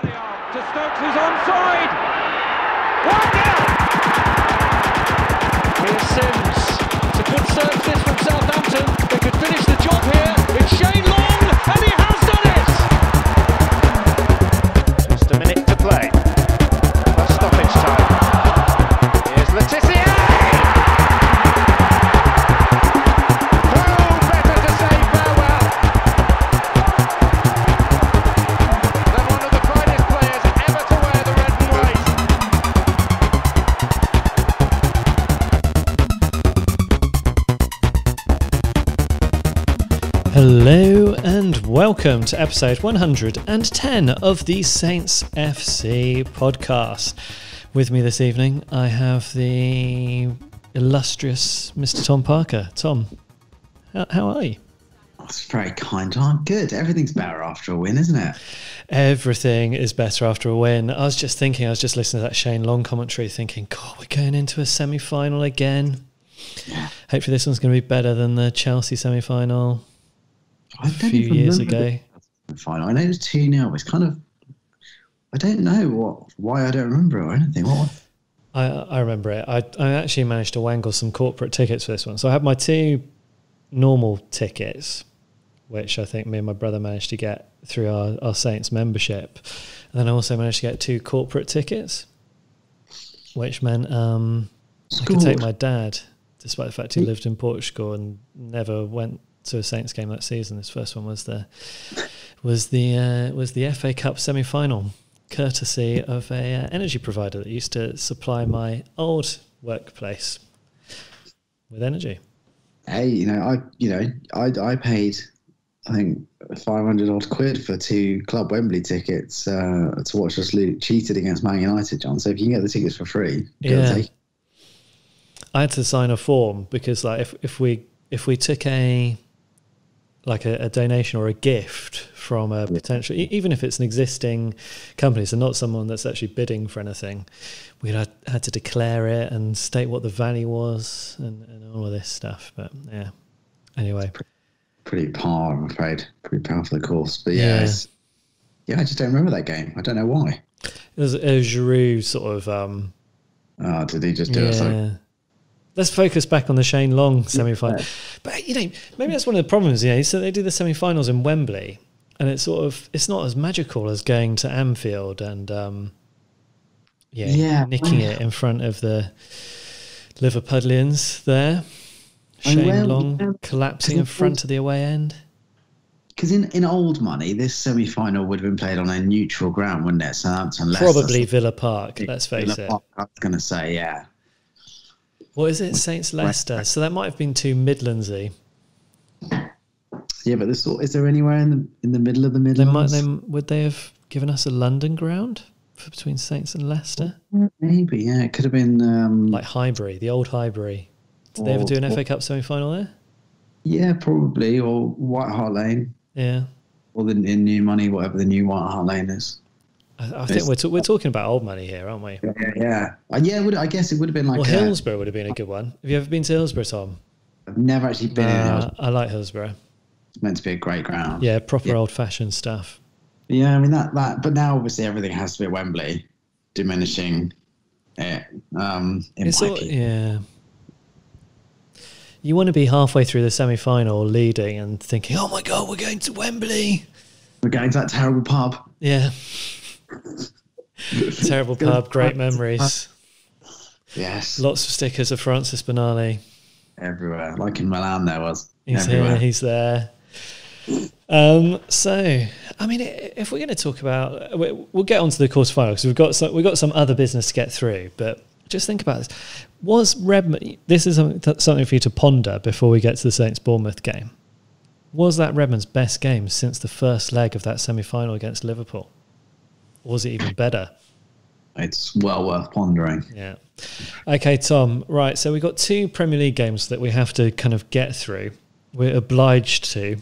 To Stokes, who's onside. One. Here's Sims. It's a good this from Southampton. They could finish the job here. It's Shane Long, welcome to episode 110 of the Saints FC podcast. With me this evening, I have the illustrious Mr. Tom Parker. Tom, how, how are you? That's very kind. I'm good. Everything's better after a win, isn't it? Everything is better after a win. I was just thinking, I was just listening to that Shane Long commentary, thinking, God, we're going into a semi final again. Yeah. Hopefully, this one's going to be better than the Chelsea semi final a few years ago. final. I know it was 2 0. It's kind of. I don't know what why I don't remember it or anything. What? I, I remember it. I, I actually managed to wangle some corporate tickets for this one. So I had my two normal tickets, which I think me and my brother managed to get through our, our Saints membership. And then I also managed to get two corporate tickets, which meant um, I could take my dad, despite the fact he lived in Portugal and never went to a Saints game that season. This first one was the was the uh, was the FA Cup semi final, courtesy of a uh, energy provider that used to supply my old workplace with energy. Hey, you know, I you know, I I paid I think five hundred odd quid for two club Wembley tickets uh, to watch us lo- cheated against Man United, John. So if you can get the tickets for free, Yeah. take. I had to sign a form because like if, if we if we took a like a, a donation or a gift from a potential e- even if it's an existing company so not someone that's actually bidding for anything we had, had to declare it and state what the value was and, and all of this stuff but yeah anyway Pretty par, I'm afraid. Pretty par for the course. But yeah, Yeah. yeah, I just don't remember that game. I don't know why. it was a Giroud sort of um Oh, did he just do it? Yeah. Let's focus back on the Shane Long semi final. But, you know, maybe that's one of the problems. You know, so they do the semi finals in Wembley, and it's sort of, it's not as magical as going to Anfield and, um, yeah, Yeah. nicking it in front of the Liverpudlians there. Shane where- Long collapsing in front of the away end. Because in, in old money, this semi final would have been played on a neutral ground, wouldn't it? Southampton, Leicester. Probably Villa Park, let's face Villa it. Park, I was going to say, yeah. What is it? Saints Leicester. So that might have been too Midlandsy. Yeah, but there's, is there anywhere in the in the middle of the They might, Midlands? they, would they have given us a London ground for between Saints and Leicester? Maybe, yeah. It could have been. Um, Like Highbury, the old Highbury. Did they ever do an or- FA Cup semi final there? yeah, probably. Or White Hart Lane. Yeah. Or the in New Money, whatever the new White Hart Lane is. I, I think we're, ta- we're talking about old money here, aren't we? Yeah, yeah. Uh, yeah, would, I guess it would have been like. Well, a- Hillsborough would have been a good one. Have you ever been to Hillsborough, Tom? I've never actually been. Uh, I like Hillsborough. It's meant to be a great ground. Yeah, proper Yeah. old fashioned stuff. Yeah, I mean that that. But now obviously everything has to be at Wembley, diminishing it. Um, in It's all, yeah. You want to be halfway through the semi final leading and thinking, oh my God, we're going to Wembley. We're going to that terrible pub. Yeah. Terrible pub, great memories. Yes, Lots of stickers of Francis Benali. everywhere. Like in Milan, there was He's everywhere. here, he's there. Um, so, I mean, if we're going to talk about, we- we'll get onto the quarterfinal because we've got some, we've got some other business to get through. But just think about this: was Redmond? This is something, something for you to ponder before we get to the Saints Bournemouth game. Was that Redmond's best game since the first leg of that semi-final against Liverpool? Or was it even better? It's well worth pondering. Yeah. Okay, Tom. Right. So we've got two Premier League games that we have to kind of get through. We're obliged to.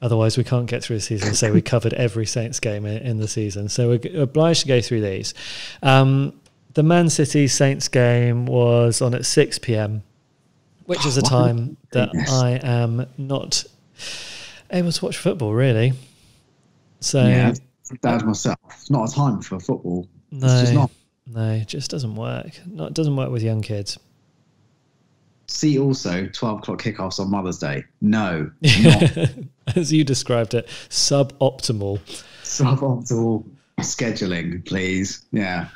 Otherwise, we can't get through the season. So we covered every Saints game in, the season. So we're obliged to go through these. Um, the Man City Saints game was on at 6 p.m., which is a time that I am not able to watch football, really. So Yeah, dad myself. It's not a time for football. No, It's just not. no, it just doesn't work. Not it doesn't work with young kids. See also 12 o'clock kickoffs on Mother's Day. No, not As you described it, suboptimal. suboptimal scheduling, please. Yeah.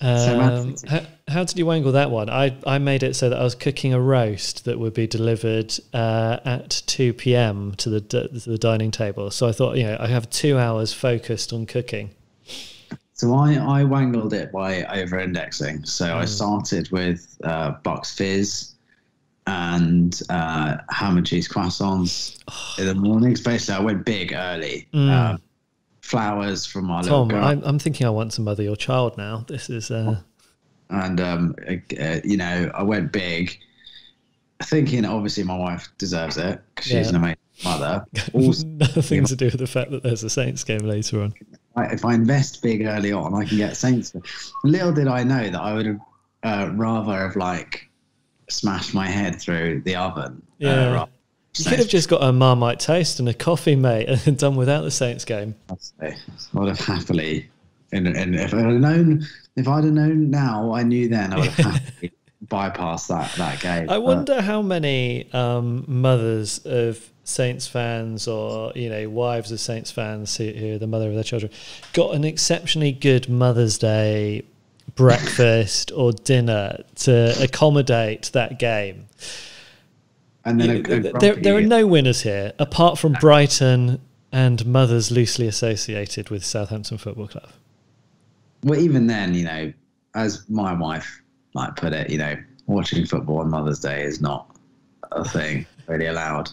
Um, how, how did you wangle that one? I, I made it so that I was cooking a roast that would be delivered uh, at 2 p.m. to the to the dining table. So I thought, you know, I have two hours focused on cooking. So I, I wangled it by over indexing. So I started with uh, Bucks Fizz and uh, ham and cheese croissants in the mornings. Basically, I went big early. Um, flowers from my little girl. I'm, I'm thinking I want to mother your child now. This is uh, and um, uh, you know, I went big, thinking obviously my wife deserves it because she's Yeah. an amazing mother. Also, nothing to do with the fact that there's a Saints game later on. If I invest big early on, I can get Saints. Little did I know that I would have uh, rather have like smashed my head through the oven. uh, Yeah. rather You could have just got a Marmite toast and a coffee, mate, and done without the Saints game. I would have happily, and, and if I'd have known, if I'd have known now, I knew then, I would have happily bypassed that that game. I But- wonder how many um, mothers of Saints fans or you know wives of Saints fans who, who are the mother of their children got an exceptionally good Mother's Day breakfast or dinner to accommodate that game. And then a, a there, there are no winners here apart from Brighton and mothers loosely associated with Southampton Football Club. well, even then, you know, as my wife might put it, you know, watching football on Mother's Day is not a thing really allowed.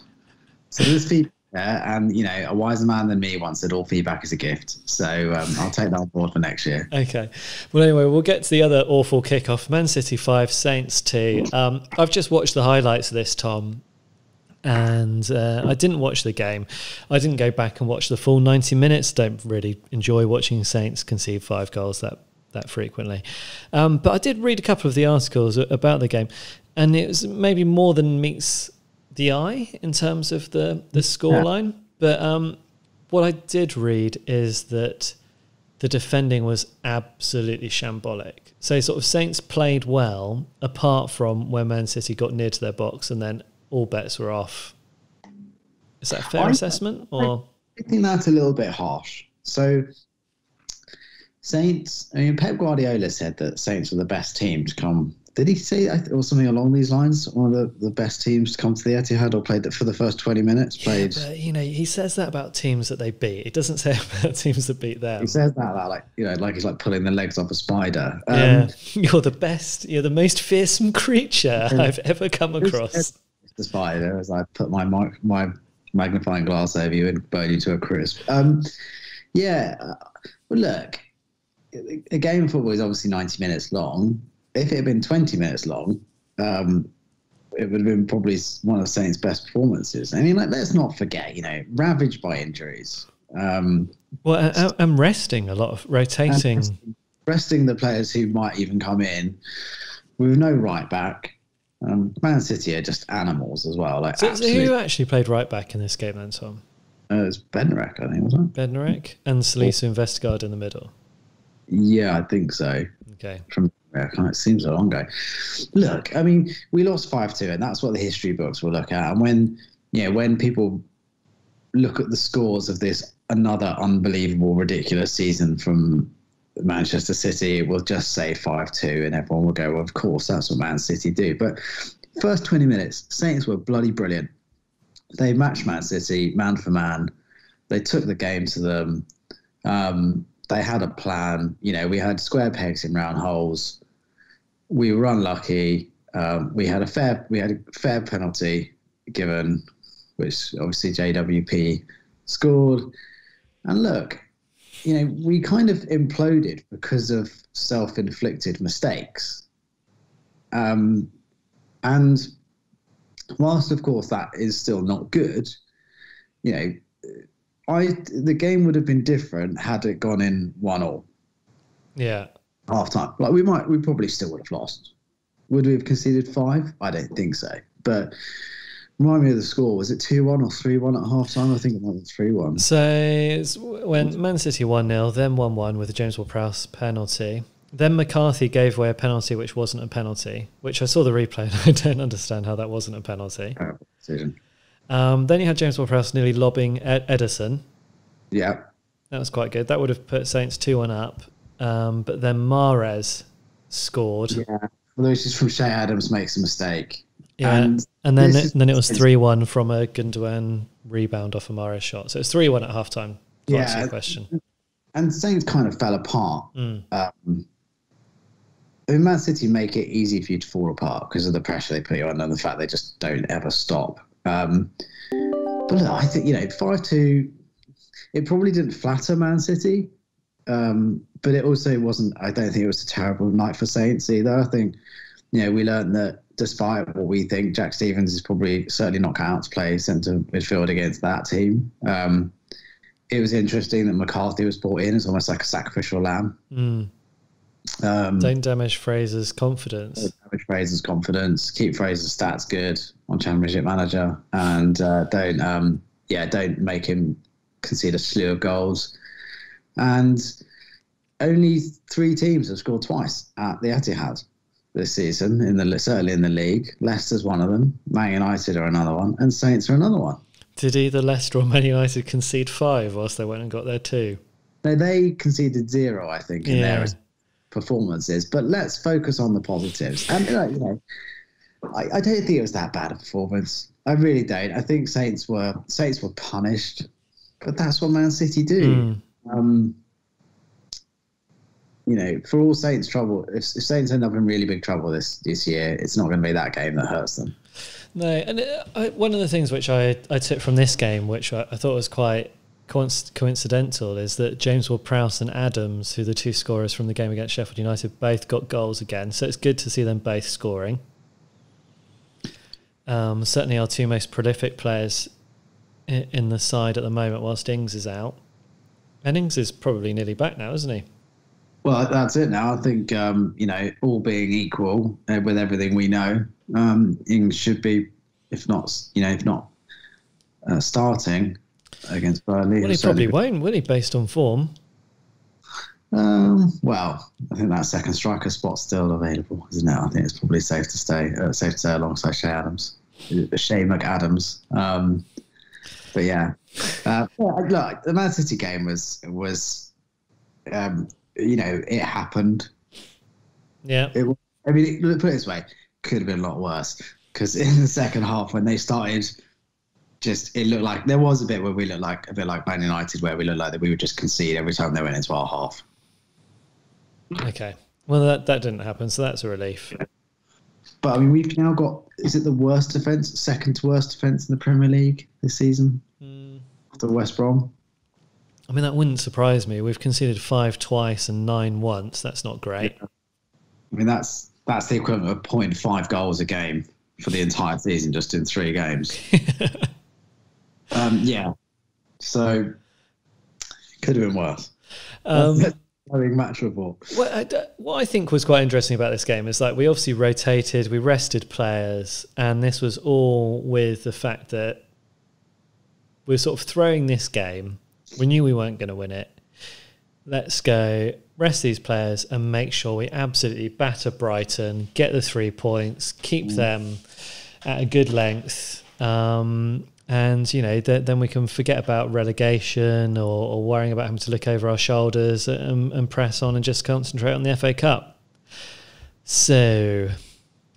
So there's feedback there, and you know, a wiser man than me once said all feedback is a gift. So um, I'll take that on board for next year. Okay. Well, anyway, we'll get to the other awful kickoff. Man City 5, Saints 2. Um, I've just watched the highlights of this, Tom, and uh, I didn't watch the game. I didn't go back and watch the full 90 minutes. Don't really enjoy watching Saints concede five goals that, that frequently. Um, but I did read a couple of the articles about the game, and it was maybe more than meets the eye in terms of the, the scoreline. But um, what I did read is that the defending was absolutely shambolic. So sort of Saints played well, apart from when Man City got near to their box, and then all bets were off. Is that a fair I- assessment? Or I think that's a little bit harsh. So Saints, I mean, Pep Guardiola said that Saints were the best team to come. Did he say or something along these lines? One of the, the best teams to come to the Etihad or played that for the first 20 minutes? Played. but, you know, he says that about teams that they beat. It doesn't say about teams that beat them. He says that, that like you know, like he's like pulling the legs off a spider. Um, Yeah, you're the best. You're the most fearsome creature I've ever come across. the spider as I put my my magnifying glass over you and burn you to a crisp. Um, yeah, uh, well, look, a game of football is obviously ninety minutes long. If it had been twenty minutes long, um, it would have been probably one of Saints' best performances. I mean, like, let's not forget, you know, ravaged by injuries. Um, Well, I- I'm resting a lot of rotating. and resting the players who might even come in with no right back. Um, Man City are just animals as well. Like So, who actually played right back in this game then, Tom? Uh, it was Benrek, I think, wasn't it? Bednarek and Salisu Vestergaard in the middle. Yeah, I think so. Okay. From it seems a long ago. Look, I mean, we lost five two, and that's what the history books will look at. And when yeah, when people look at the scores of this another unbelievable, ridiculous season from Manchester City, it will just say five two, and everyone will go, well, of course, that's what Man City do. But first twenty minutes, Saints were bloody brilliant. They matched Man City man for man. They took the game to them. Um, they had a plan. You know, we had square pegs in round holes. We were unlucky. Um, we had a fair we had a fair penalty given, which obviously JWP scored. And look, you know, we kind of imploded because of self-inflicted mistakes. Um, and whilst of course that is still not good, you know, I the game would have been different had it gone in one all Yeah. Half time. Like we might, we probably still would have lost. Would we have conceded five? I don't think so. But remind me of the score. Was it two one or three one at half time? I think it was three one. So it's, when Man City 1 0, then 1 1 with a James Ward Prowse penalty. Then McCarthy gave away a penalty which wasn't a penalty, which I saw the replay and I don't understand how that wasn't a penalty. Decision. Um, then you had James Ward Prowse nearly lobbing Ed- Ederson. Yeah. That was quite good. That would have put Saints 2 1 up. Um, but then Mahrez scored. Yeah. Yeah. It's just from Che Adams makes a mistake. And, And then, it, then it was 3 1 from a Gundogan rebound off a Mahrez shot. So it was 3 1 at half time. To answer Yeah. your question. And things kind of fell apart. Mm. Um, I mean, Man City make it easy for you to fall apart because of the pressure they put you under and the fact they just don't ever stop. Um, but look, I think, you know, 5 2, it probably didn't flatter Man City. Um, but it also wasn't, I don't think it was a terrible night for Saints either. I think, you know, we learned that despite what we think, Jack Stephens is probably certainly not out to play centre midfield against that team. Um, it was interesting that McCarthy was brought in as almost like a sacrificial lamb. Mm. Um, Don't damage Fraser's confidence. damage Fraser's confidence, keep Fraser's stats good on Championship Manager, and uh, don't um, yeah don't make him concede a slew of goals. And only three teams have scored twice at the Etihad this season. In the certainly in the league, Leicester's one of them, Man United are another one, and Saints are another one. Did either Leicester or Man United concede five whilst they went and got their two? No, they conceded zero, I think, in Yeah. their performances. But let's focus on the positives. And uh, you know, I, I don't think it was that bad a performance. I really don't. I think Saints were Saints were punished, but that's what Man City do. Mm. Um, you know, for all Saints' trouble, if, if Saints end up in really big trouble this this year, it's not going to be that game that hurts them. No, and uh, I, one of the things which I, I took from this game, which I, I thought was quite coincidental, is that James Ward Prowse and Adams, who the two scorers from the game against Sheffield United, both got goals again. So it's good to see them both scoring. Um, certainly our two most prolific players in the side at the moment, whilst Ings is out. And Ings is probably nearly back now, isn't he? Well, that's it now. I think um, you know, all being equal uh, with everything we know, um, Ings should be, if not, you know, if not uh, starting against Burnley. Well, he probably won't, will he, based on form? Um, well, I think that second striker spot's still available, isn't it? I think it's probably safe to stay, uh, safe to stay alongside Che Adams, Shea McAdams. Um, but yeah, uh, look, the Man City game was was, um, you know, it happened. Yeah. It, I mean, it, put it this way, could have been a lot worse because in the second half when they started. Just it looked like there was a bit where we looked like a bit like Man United, where we looked like that we would just concede every time they went into our half. Okay. Well, that, that didn't happen, so that's a relief. But I mean, we've now got is it the worst defense, second to worst defense in the Premier League this season after West Brom? I mean, that wouldn't surprise me. We've conceded five twice and nine once. That's not great. I mean, that's that's the equivalent of 0.5 goals a game for the entire season, just in three games. um, yeah, so could have been worse. Um, Having match report. what, I, what I think was quite interesting about this game is like we obviously rotated, we rested players, and this was all with the fact that we're sort of throwing this game. We knew we weren't going to win it. Let's go rest these players and make sure we absolutely batter Brighton, get the three points, keep them at a good length. Um, and you know, th- then we can forget about relegation or, or worrying about having to look over our shoulders and, and press on and just concentrate on the FA Cup. So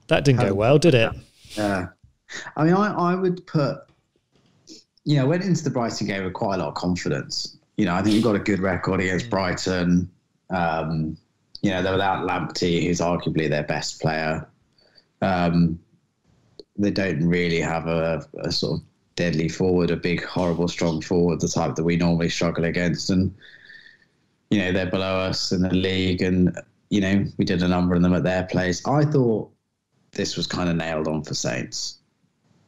that didn't go well, did it? Yeah. I mean, I, I would put, you know, went into the Brighton game with quite a lot of confidence. You know, I think we've got a good record against Brighton. Um, you know, they're without Lamptey, who's arguably their best player. Um, they don't really have a, a sort of deadly forward, a big, horrible, strong forward, the type that we normally struggle against. And, you know, they're below us in the league. And, you know, we did a number of them at their place. I thought this was kind of nailed on for Saints.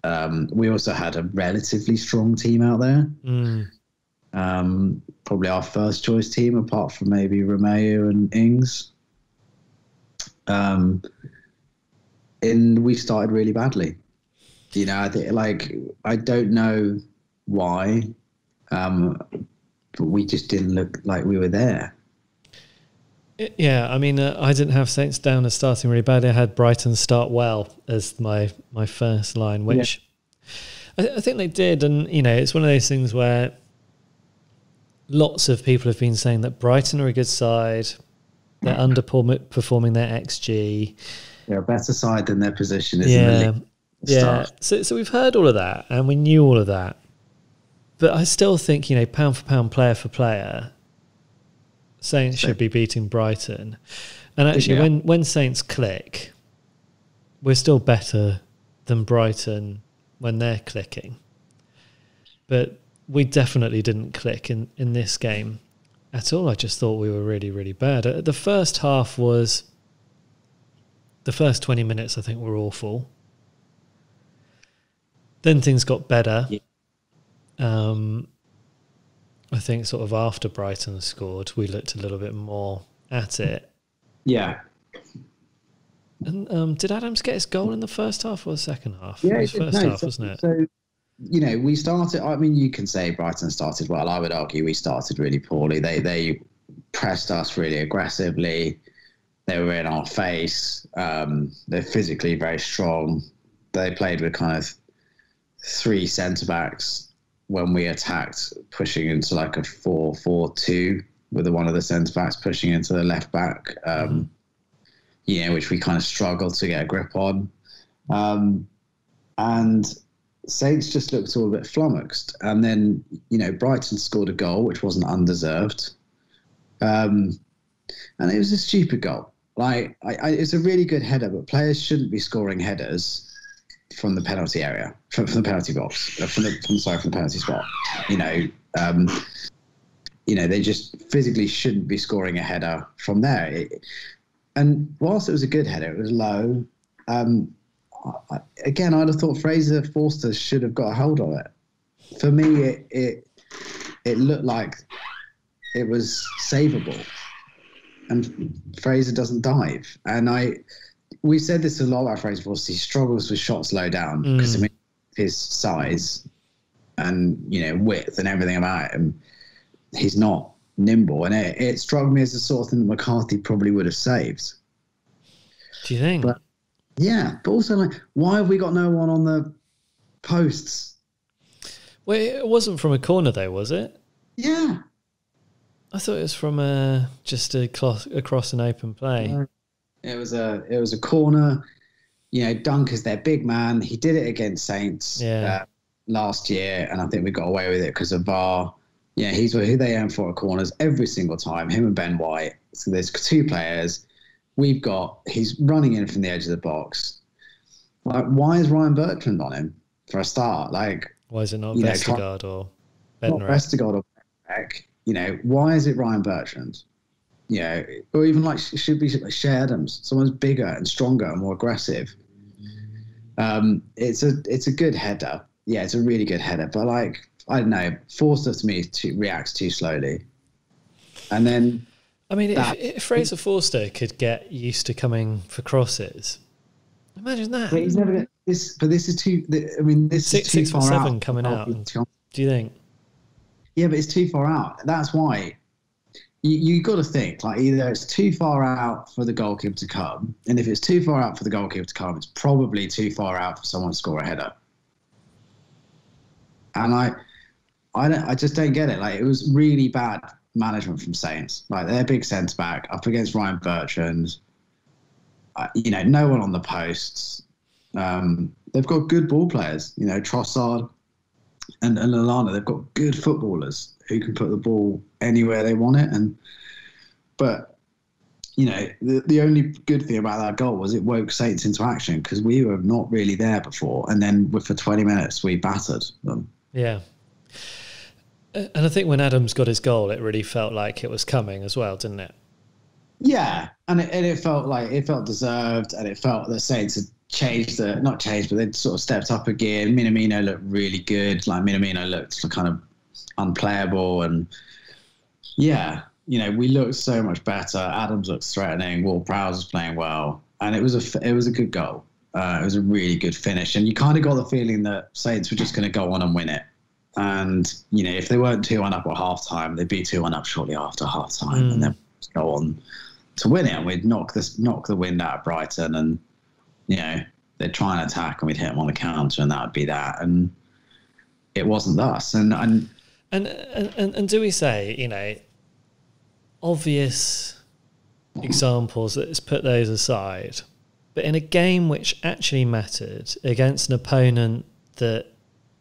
Um, we also had a relatively strong team out there. Mm. Um, probably our first choice team, apart from maybe Romeo and Ings. Um, and we started really badly. You know, I think like I don't know why. Um, but we just didn't look like we were there. Yeah, I mean, uh, I didn't have Saints down as starting really badly. I had Brighton start well as my my first line, which I, I think they did, and you know, it's one of those things where lots of people have been saying that Brighton are a good side. They're underperforming their XG. They're a better side than their position is in the Yeah. Start. So, so we've heard all of that, and we knew all of that. But I still think, you know, pound for pound, player for player, Saints should be beating Brighton. And actually, Yeah. when when Saints click, we're still better than Brighton when they're clicking. But we definitely didn't click in, in this game at all. I just thought we were really, really bad. Uh, The first half was. The first 20 minutes, I think, were awful. Then things got better. Yeah. Um, I think, sort of after Brighton scored, we looked a little bit more at it. Yeah, And um, did Adams get his goal in the first half or the second half? yeah. it was first no, half, so, wasn't it? So, you know, we started. I mean, you can say Brighton started well. I would argue we started really poorly. They they pressed us really aggressively. They were in our face. Um, they're physically very strong. They played with kind of three centre backs when we attacked, pushing into like a 4 4 2 with one of the centre backs pushing into the left back, um, which we kind of struggled to get a grip on. Um, and Saints just looked all a bit flummoxed. And then, you know, Brighton scored a goal, which wasn't undeserved. Um, and it was a stupid goal. Like, I, I, it's a really good header, but players shouldn't be scoring headers from the penalty area, from, from the penalty box, uh, from the from, sorry, from the penalty spot. You know, um, you know, they just physically shouldn't be scoring a header from there. It, and whilst it was a good header, it was low. Um, I, again, I'd have thought Fraser Forster should have got a hold of it. For me, it it it looked like it was savable, and Fraser doesn't dive. And I, we said this a lot about Fraser Forster. He struggles with shots low down mm. because I mean, his size and you know width and everything about him, he's not nimble. And it, it struck me as the sort of thing that McCarthy probably would have saved. Do you think? But- Yeah, but also like, why have we got no one on the posts? well, it wasn't from a corner, though, was it? Yeah, I thought it was from a, just a across an open play. It was a it was a corner. You know, Dunk is their big man. He did it against Saints Yeah. uh, last year, and I think we got away with it because of VAR. Yeah, he's who they aim for at corners every single time. Him and Ben White. So there's two players. We've got he's running in from the edge of the box. Like, why is Ryan Bertrand on him for a start? Like, Why is it not You know, try- Vestergaard or not Bednarek? Vestergaard or Beck. You know, why is it Ryan Bertrand? You know, or even like should be like Che Adams, someone's bigger and stronger and more aggressive. Um, it's a it's a good header. Yeah, it's a really good header. But like I don't know, Forster to me too, reacts too slowly. And then I mean, if, that- if Fraser Forster could get used to coming for crosses, imagine that. but he's never gonna, this. But this is too. I mean, this Six- is too six far seven out. coming out Do you think? Yeah, but it's too far out. That's why you you got to think like either it's too far out for the goalkeeper to come, and if it's too far out for the goalkeeper to come, it's probably too far out for someone to score a header. And I, I don't, I just don't get it. Like it was really bad management from Saints. Like their big centre back up against Ryan Bertrand. Uh, you know, no one on the posts. Um, they've got good ball players. You know, Trossard and, and. They've got good footballers who can put the ball anywhere they want it. And but you know, the, the only good thing about that goal was it woke Saints into action because we were not really there before. And then for 20 minutes, we battered them. Yeah. And I think when Adams got his goal, it really felt like it was coming as well, didn't it? Yeah, and it, and it felt like it felt deserved, and it felt the Saints had changed the not changed, but they'd sort of stepped up again. Minamino looked really good. Like Minamino looked kind of unplayable, and yeah, you know, we looked so much better. Adams looked threatening. Ward Prowse was playing well, and it was a f- it was a good goal. Uh, it was a really good finish, and you kind of got the feeling that Saints were just going to go on and win it. And you know, if they weren't two one up at half time, they'd be two one up shortly after half time, and then go on to win it. And we'd knock this knock the wind out of Brighton, and you know they'd try and attack, and we'd hit them on the counter, and that would be that. And it wasn't thus. And and And, and and do we say you know obvious examples? Let's put those aside. But in a game which actually mattered against an opponent that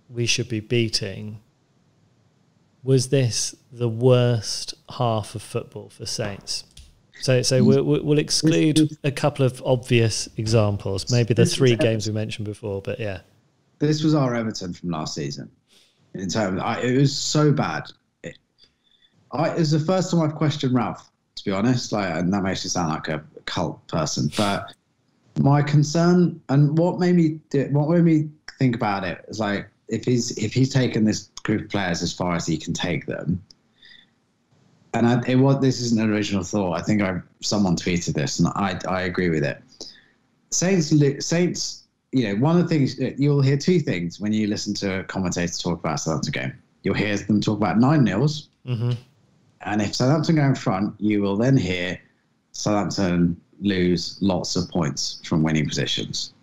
we should be beating, was this the worst half of football for Saints? So, so mm. we'll, we'll we'll exclude a couple of obvious examples, maybe the three games we mentioned before. But yeah, this was our Everton from last season. In terms, I, it was so bad. I, it was the first time I've questioned Ralph, to be honest. Like, and that makes me sound like a cult person, but my concern and what made me do- what made me think about it is like if he's if he's taken this group of players as far as he can take them. And I, it was this isn't an original thought. I think I someone tweeted this, and I I agree with it. Saints Saints you know, one of the things you'll hear two things when you listen to a commentator talk about a Southampton game. You'll hear them talk about nine nils, hmm and if Southampton go in front, you will then hear Southampton lose lots of points from winning positions.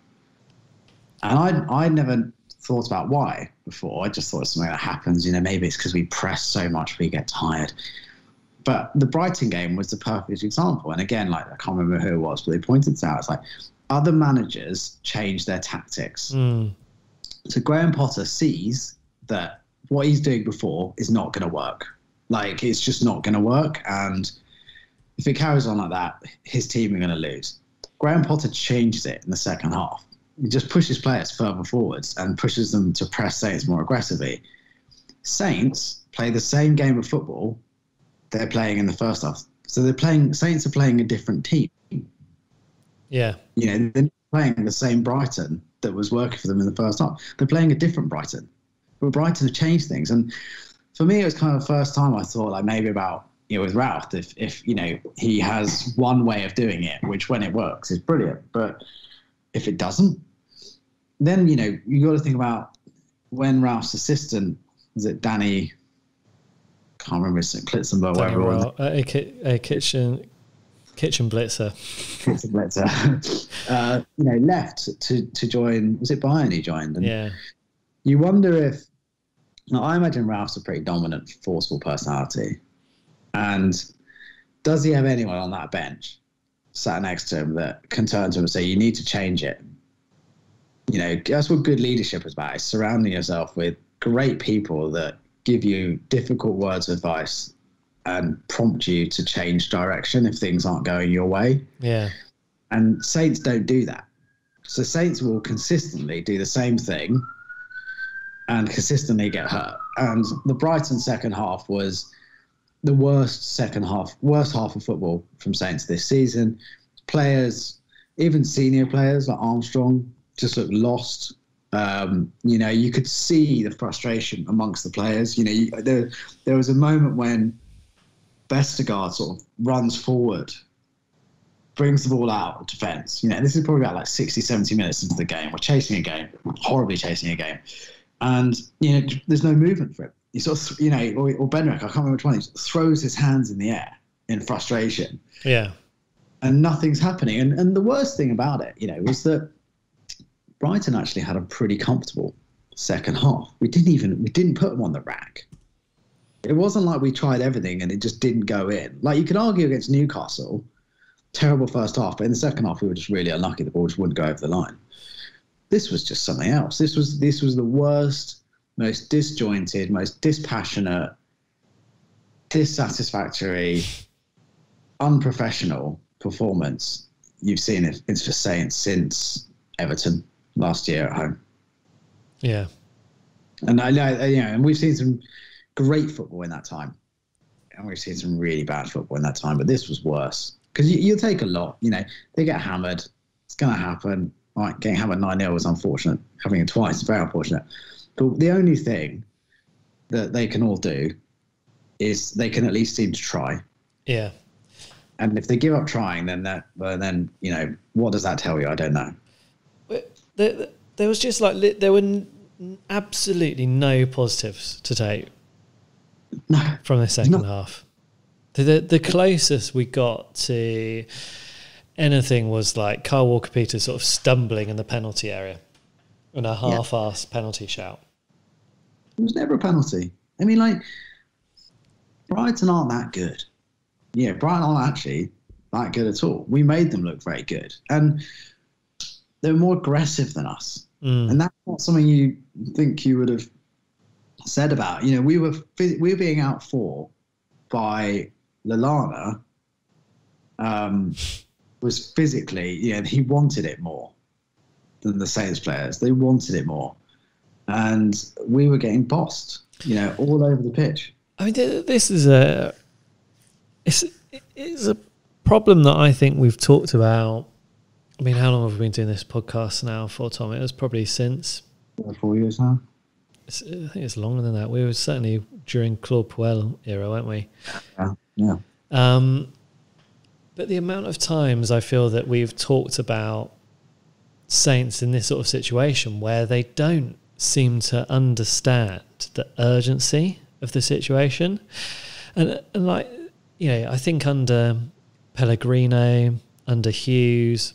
And I I never thought about why before. I just thought it's something that happens. You know, maybe it's because we press so much we get tired. But the Brighton game was the perfect example. And again, like I can't remember who it was, but they pointed it out. It's like other managers change their tactics. Mm. So Graham Potter sees that what he's doing before is not going to work. Like it's just not going to work, and if it carries on like that, his team are going to lose. Graham Potter changes it in the second half. He just pushes players further forwards and pushes them to press Saints more aggressively. Saints play the same game of football they're playing in the first half. So they're playing. Saints are playing a different team. yeah, You know, they're not playing the same Brighton that was working for them in the first half. They're playing a different Brighton. But Brighton have changed things. And for me, it was kind of the first time I thought, like, maybe about, you know, with Ralph, if, if, you know, he has one way of doing it, which when it works is brilliant. But if it doesn't, then, you know, you got to think about when Ralph's assistant, was it Danny, can't remember, his Klitzenberg, Danny whatever it was. Ryle, a, ki- a kitchen kitchen blitzer. kitchen Blitzer, uh, you know, left to, to join, was it Bayern he joined? And Yeah, you wonder if now, I imagine Ralph's a pretty dominant, forceful personality, and does he have anyone on that bench sat next to him that can turn to him and say, "You need to change it"? You know, that's what good leadership is about: is surrounding yourself with great people that give you difficult words of advice and prompt you to change direction if things aren't going your way. yeah, And Saints don't do that. So Saints will consistently do the same thing and consistently get hurt. And the Brighton second half was the worst second half, worst half of football from Saints this season. Players, even senior players like Armstrong, just looked lost. Um, you know, you could see the frustration amongst the players. You know, you, there, there was a moment when Vestergaard sort of runs forward brings the ball out of defence. You know, this is probably about like 60, 70 minutes into the game. We're chasing a game, horribly chasing a game. And, you know, there's no movement for him. He sort of, you know, or, or Benrick, I can't remember which one, he throws his hands in the air in frustration yeah, and nothing's happening. And, and the worst thing about it, you know, was that Brighton actually had a pretty comfortable second half. We didn't even, we didn't put them on the rack. It wasn't like we tried everything and it just didn't go in. Like you could argue against Newcastle, terrible first half, but in the second half we were just really unlucky. The ball just wouldn't go over the line. This was just something else. This was this was the worst, most disjointed, most dispassionate, dissatisfactory, unprofessional performance you've seen it. It's just saying since Everton last year at home. yeah, And I know, you know, and we've seen some great football in that time, and we've seen some really bad football in that time. But this was worse because you, you'll take a lot. You know, they get hammered. It's going to happen. Right, getting hammered nine 0 was unfortunate. Having it twice is very unfortunate. But the only thing that they can all do is they can at least seem to try. yeah. And if they give up trying, then that, well, then you know, what does that tell you? I don't know. there, there was just like there were absolutely no positives to take No, from the second half. The the closest we got to anything was like Carl Walker Peters sort of stumbling in the penalty area in a half-assed penalty shout. it was never a penalty. I mean, like Brighton aren't that good. Yeah, Brighton aren't actually that good at all. We made them look very good, and they're more aggressive than us. Mm. and that's not something you think you would have said about. You know, we were we were being out for by Lallana. Um, was physically, you know, he wanted it more than the Saints players. They wanted it more, and we were getting bossed. You know, all over the pitch. I mean, this is a it's it's a problem that I think we've talked about. I mean, how long have we been doing this podcast now for, Tom? It was probably since Four years now. it's, I think it's longer than that. We were certainly during Claude Puel era, weren't we? Yeah, yeah. Um, but the amount of times I feel that we've talked about Saints in this sort of situation where they don't seem to understand the urgency of the situation, and, and like you know, I think under Pellegrino, under Hughes,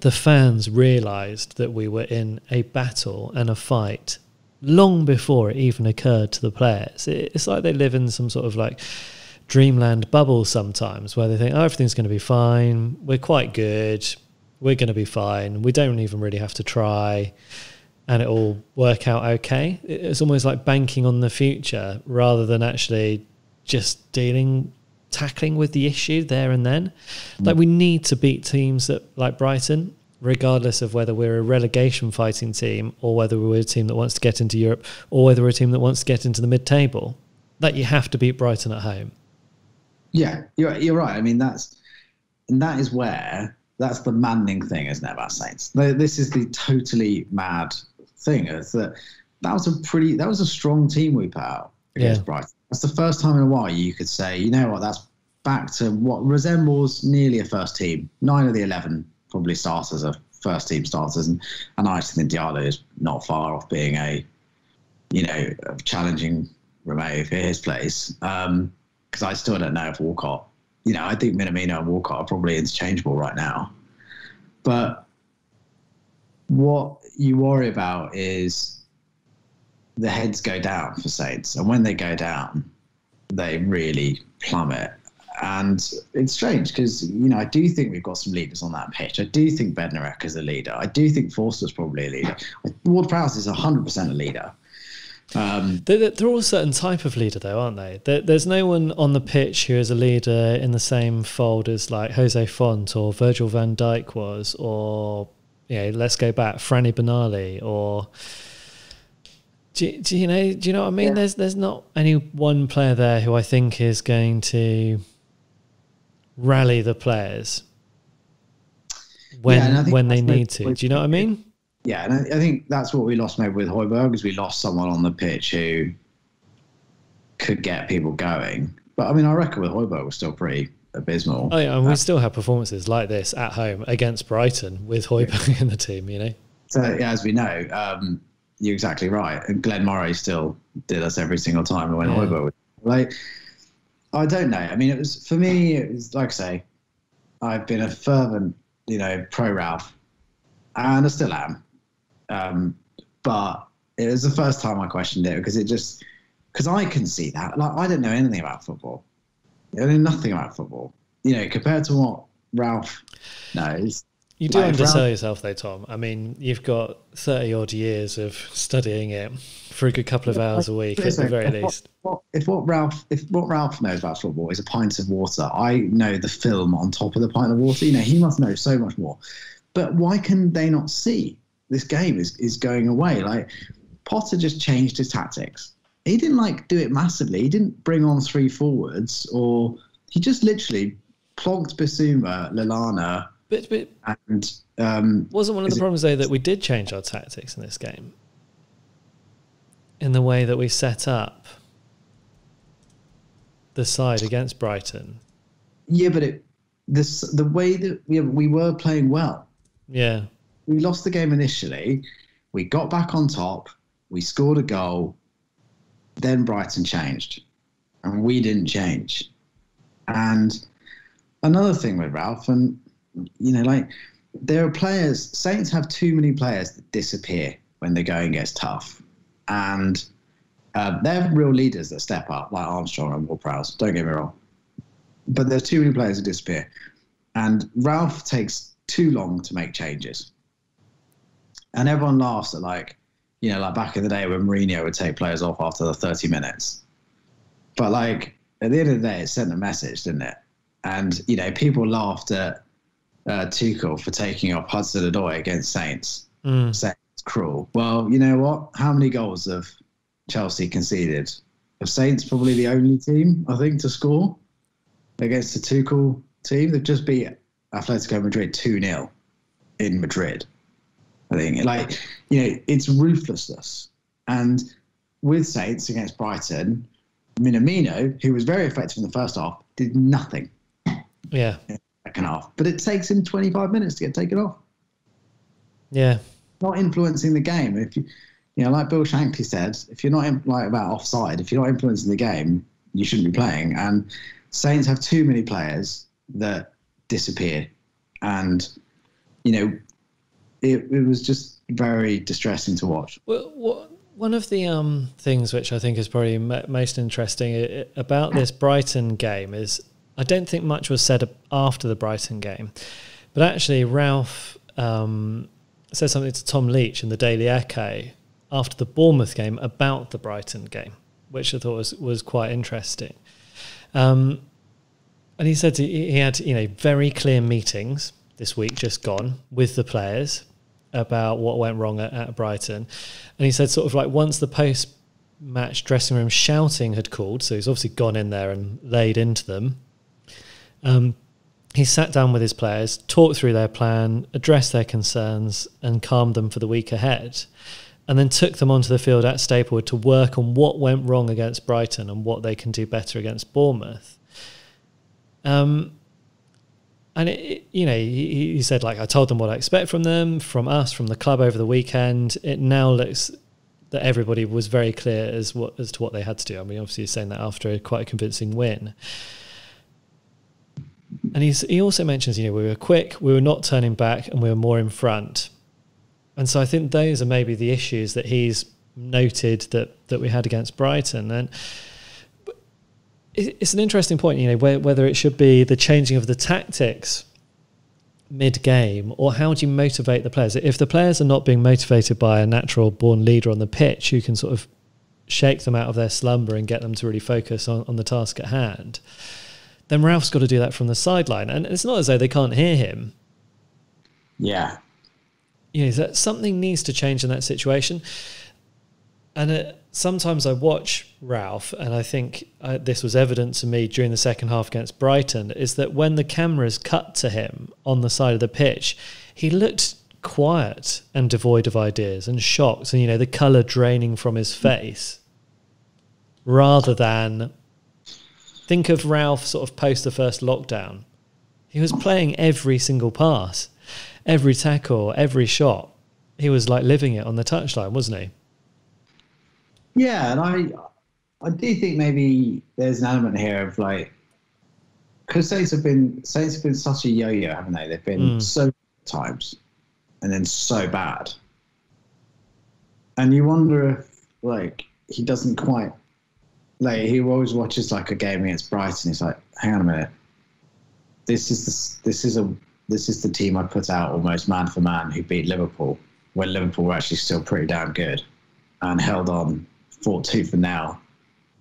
the fans realised that we were in a battle and a fight long before it even occurred to the players. It's like they live in some sort of like dreamland bubble sometimes where they think, oh, everything's going to be fine. We're quite good. We're going to be fine. We don't even really have to try. And it'll work out okay. It's almost like banking on the future rather than actually just dealing, tackling with the issue there and then. Like we need to beat teams that like Brighton, regardless of whether we're a relegation fighting team or whether we're a team that wants to get into Europe or whether we're a team that wants to get into the mid-table. That you have to beat Brighton at home. Yeah, you're you're right. I mean, that's and that is where that's the maddening thing, isn't it, about Saints? This is the totally mad thing. Is that that was a pretty that was a strong team we put out against Yeah. Brighton. That's the first time in a while you could say, you know what, that's back to what resembles nearly a first team. Nine of the eleven probably starters are first team starters, and and I think Diallo is not far off being a you know challenging Romeo for his place. Um, because I still don't know if Walcott, you know, I think Minamino and Walcott are probably interchangeable right now. But what you worry about is the heads go down for Saints, and when they go down, they really plummet. And it's strange because you know I do think we've got some leaders on that pitch. I do think Bednarek is a leader. I do think Forster's probably a leader. Ward Prowse is hundred percent a leader. Um, They're, they're all a certain type of leader, though, aren't they? There, there's no one on the pitch who is a leader in the same fold as like Jose Fonte or Virgil van Dijk was, or you know, let's go back, Franny Benali, or do, you- do you know? Do you know what I mean? There's there's not any one player there who I think is going to rally the players when Yeah, and I think when they need to. Do you know what I mean? Yeah, and I, I think that's what we lost maybe with Højbjerg is we lost someone on the pitch who could get people going. But I mean, our record with Højbjerg was still pretty abysmal. Oh yeah, and we still have performances like this at home against Brighton with Højbjerg in the team. You know, So yeah, as we know, um, you're exactly right. And Glenn Murray still did us every single time when Yeah. Højbjerg was like. I don't know. I mean, it was for me. It was like I say, I've been a fervent, you know, pro Ralph, and I still am. Um, but it was the first time I questioned it because it just because I can see that. Like I don't know anything about football. I know nothing about football. You know, compared to what Ralph knows. you do Like, undersell round- yourself though, Tom. I mean, you've got thirty odd years of studying it for a good couple of hours a week at the very if least. what- if what Ralph, if what Ralph knows about football is a pint of water, I know the film on top of the pint of water. You know, he must know so much more. But why can they not see this game is is going away? Like Potter just changed his tactics. He didn't like do it massively. He didn't bring on three forwards, or he just literally plonked Bissouma, Lallana, But, but and um, wasn't one of the it- problems though that we did change our tactics in this game in the way that we set up the side against Brighton. yeah, but it this the way that we we were playing well. Yeah, we lost the game initially, We got back on top. We scored a goal. Then Brighton changed, and we didn't change. And another thing with Ralph, and you know, like there are players. Saints have too many players that disappear when the going gets tough, and uh, they're real leaders that step up, like Armstrong and Ward-Prowse. Don't get me wrong, but there's too many players that disappear, and Ralph takes too long to make changes. And everyone laughs at like, you know, like back in the day when Mourinho would take players off after the 30 minutes. But like at the end of the day, it sent a message, didn't it? And you know, people laughed at uh, Tuchel for taking off Hudson Odoi against Saints, Mm. saying it's cruel. Well, you know what? How many goals have Chelsea conceded? Have Saints probably the only team I think to score against the Tuchel team? They've just beat Atletico Madrid two 0 in Madrid. I think like you know it's ruthlessness, and with Saints against Brighton, Minamino, who was very effective in the first half, did nothing Yeah. second half. But it takes him 25 minutes to get taken off. Yeah. Not influencing the game. If you, you know, like Bill Shankly said, if you're not in, like about offside, if you're not influencing the game, you shouldn't be playing. And Saints have too many players that disappear, and you know, it, it was just very distressing to watch. Well, what, one of the um, things which I think is probably most interesting about this Brighton game is I don't think much was said after the Brighton game, but actually Ralph um, said something to Tom Leach in the Daily Echo after the Bournemouth game about the Brighton game, which I thought was was quite interesting. Um, and he said he he had you know very clear meetings this week just gone with the players about what went wrong at, at Brighton, and he said sort of like once the post match dressing room shouting had called, so he's obviously gone in there and laid into them. Um, he sat down with his players, talked through their plan, addressed their concerns, and calmed them for the week ahead. And then took them onto the field at Staplewood to work on what went wrong against Brighton and what they can do better against Bournemouth. Um, and it, you know, he, he said like I told them what I expect from them, from us, from the club over the weekend. It now looks that everybody was very clear as what as to what they had to do. I mean, obviously, he's saying that after a quite a convincing win. And he's, he also mentions, you know, we were quick, we were not turning back, and we were more in front. And so I think those are maybe the issues that he's noted that that we had against Brighton. And it's an interesting point, you know, whether it should be the changing of the tactics mid game or how do you motivate the players? If the players are not being motivated by a natural born leader on the pitch who can sort of shake them out of their slumber and get them to really focus on, on the task at hand, then Ralph's got to do that from the sideline. And it's not as though they can't hear him. Yeah, you know, that something needs to change in that situation. And uh, sometimes I watch Ralph, and I think uh, this was evident to me during the second half against Brighton, is that when the cameras cut to him on the side of the pitch, he looked quiet and devoid of ideas and shocked, and you know the colour draining from his face, rather than think of Ralph sort of post the first lockdown. He was playing every single pass, every tackle, every shot. He was like living it on the touchline, wasn't he? Yeah, and I I do think maybe there's an element here of like because Saints have been Saints have been such a yo-yo, haven't they? They've been Mm. so times and then so bad, and you wonder if like he doesn't quite like he always watches like a game against Brighton. He's like, hang on a minute, this is the, this is a this is the team I put out almost man for man who beat Liverpool when Liverpool were actually still pretty damn good and held on fought tooth and nail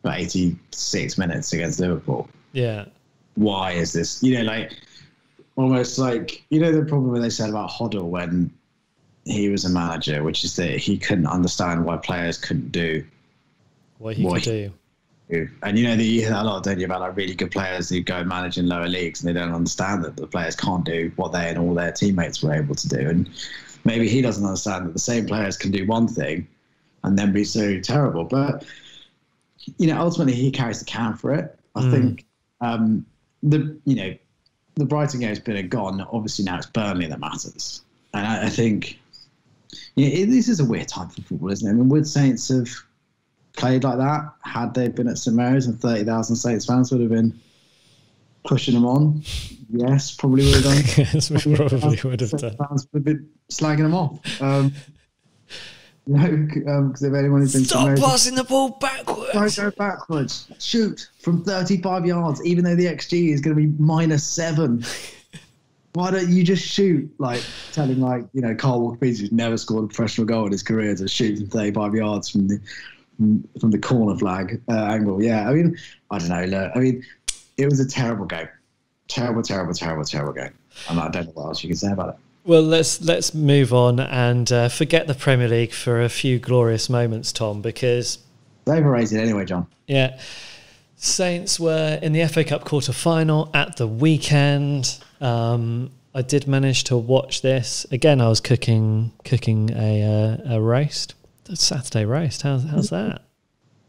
for 86 minutes against Liverpool. Yeah. Why is this? You know, like almost like you know the problem they said about Hoddle when he was a manager, which is that he couldn't understand why players couldn't do. What he Boy. could do. And you know, you hear that a lot, don't you, about like really good players who go manage in lower leagues and they don't understand that the players can't do what they and all their teammates were able to do. And maybe he doesn't understand that the same players can do one thing and then be so terrible. But you know, ultimately he carries the can for it. I Mm. think um, the you know the Brighton game has been a gone. Obviously now it's Burnley that matters, and I, I think Yeah, it, this is a weird time for football, isn't it? I mean, would Saints have played like that had they been at St Mary's and thirty thousand Saints fans would have been pushing them on? Yes, probably would have done. yes, we probably would have done. Fans would have been slagging them off. Um, know, because if anyone has been to Stop passing the ball backwards. don't go backwards. Shoot from 35 yards, even though the XG is going to be minus seven. Why don't you just shoot? Like telling, like you know, Kyle Walker Peters, who's never scored a professional goal in his career, to shoot from 35 yards from the from, from the corner flag uh, angle. Yeah, I mean, I don't know. Look, I mean, it was a terrible game, terrible, terrible, terrible, terrible game. And I don't know what else you can say about it. Well, let's let's move on and uh, forget the Premier League for a few glorious moments, Tom, because overrated anyway, John. yeah, Saints were in the FA Cup quarter final at the weekend. Um, I did manage to watch this again. I was cooking cooking a uh, a roast, a Saturday roast. How's how's that?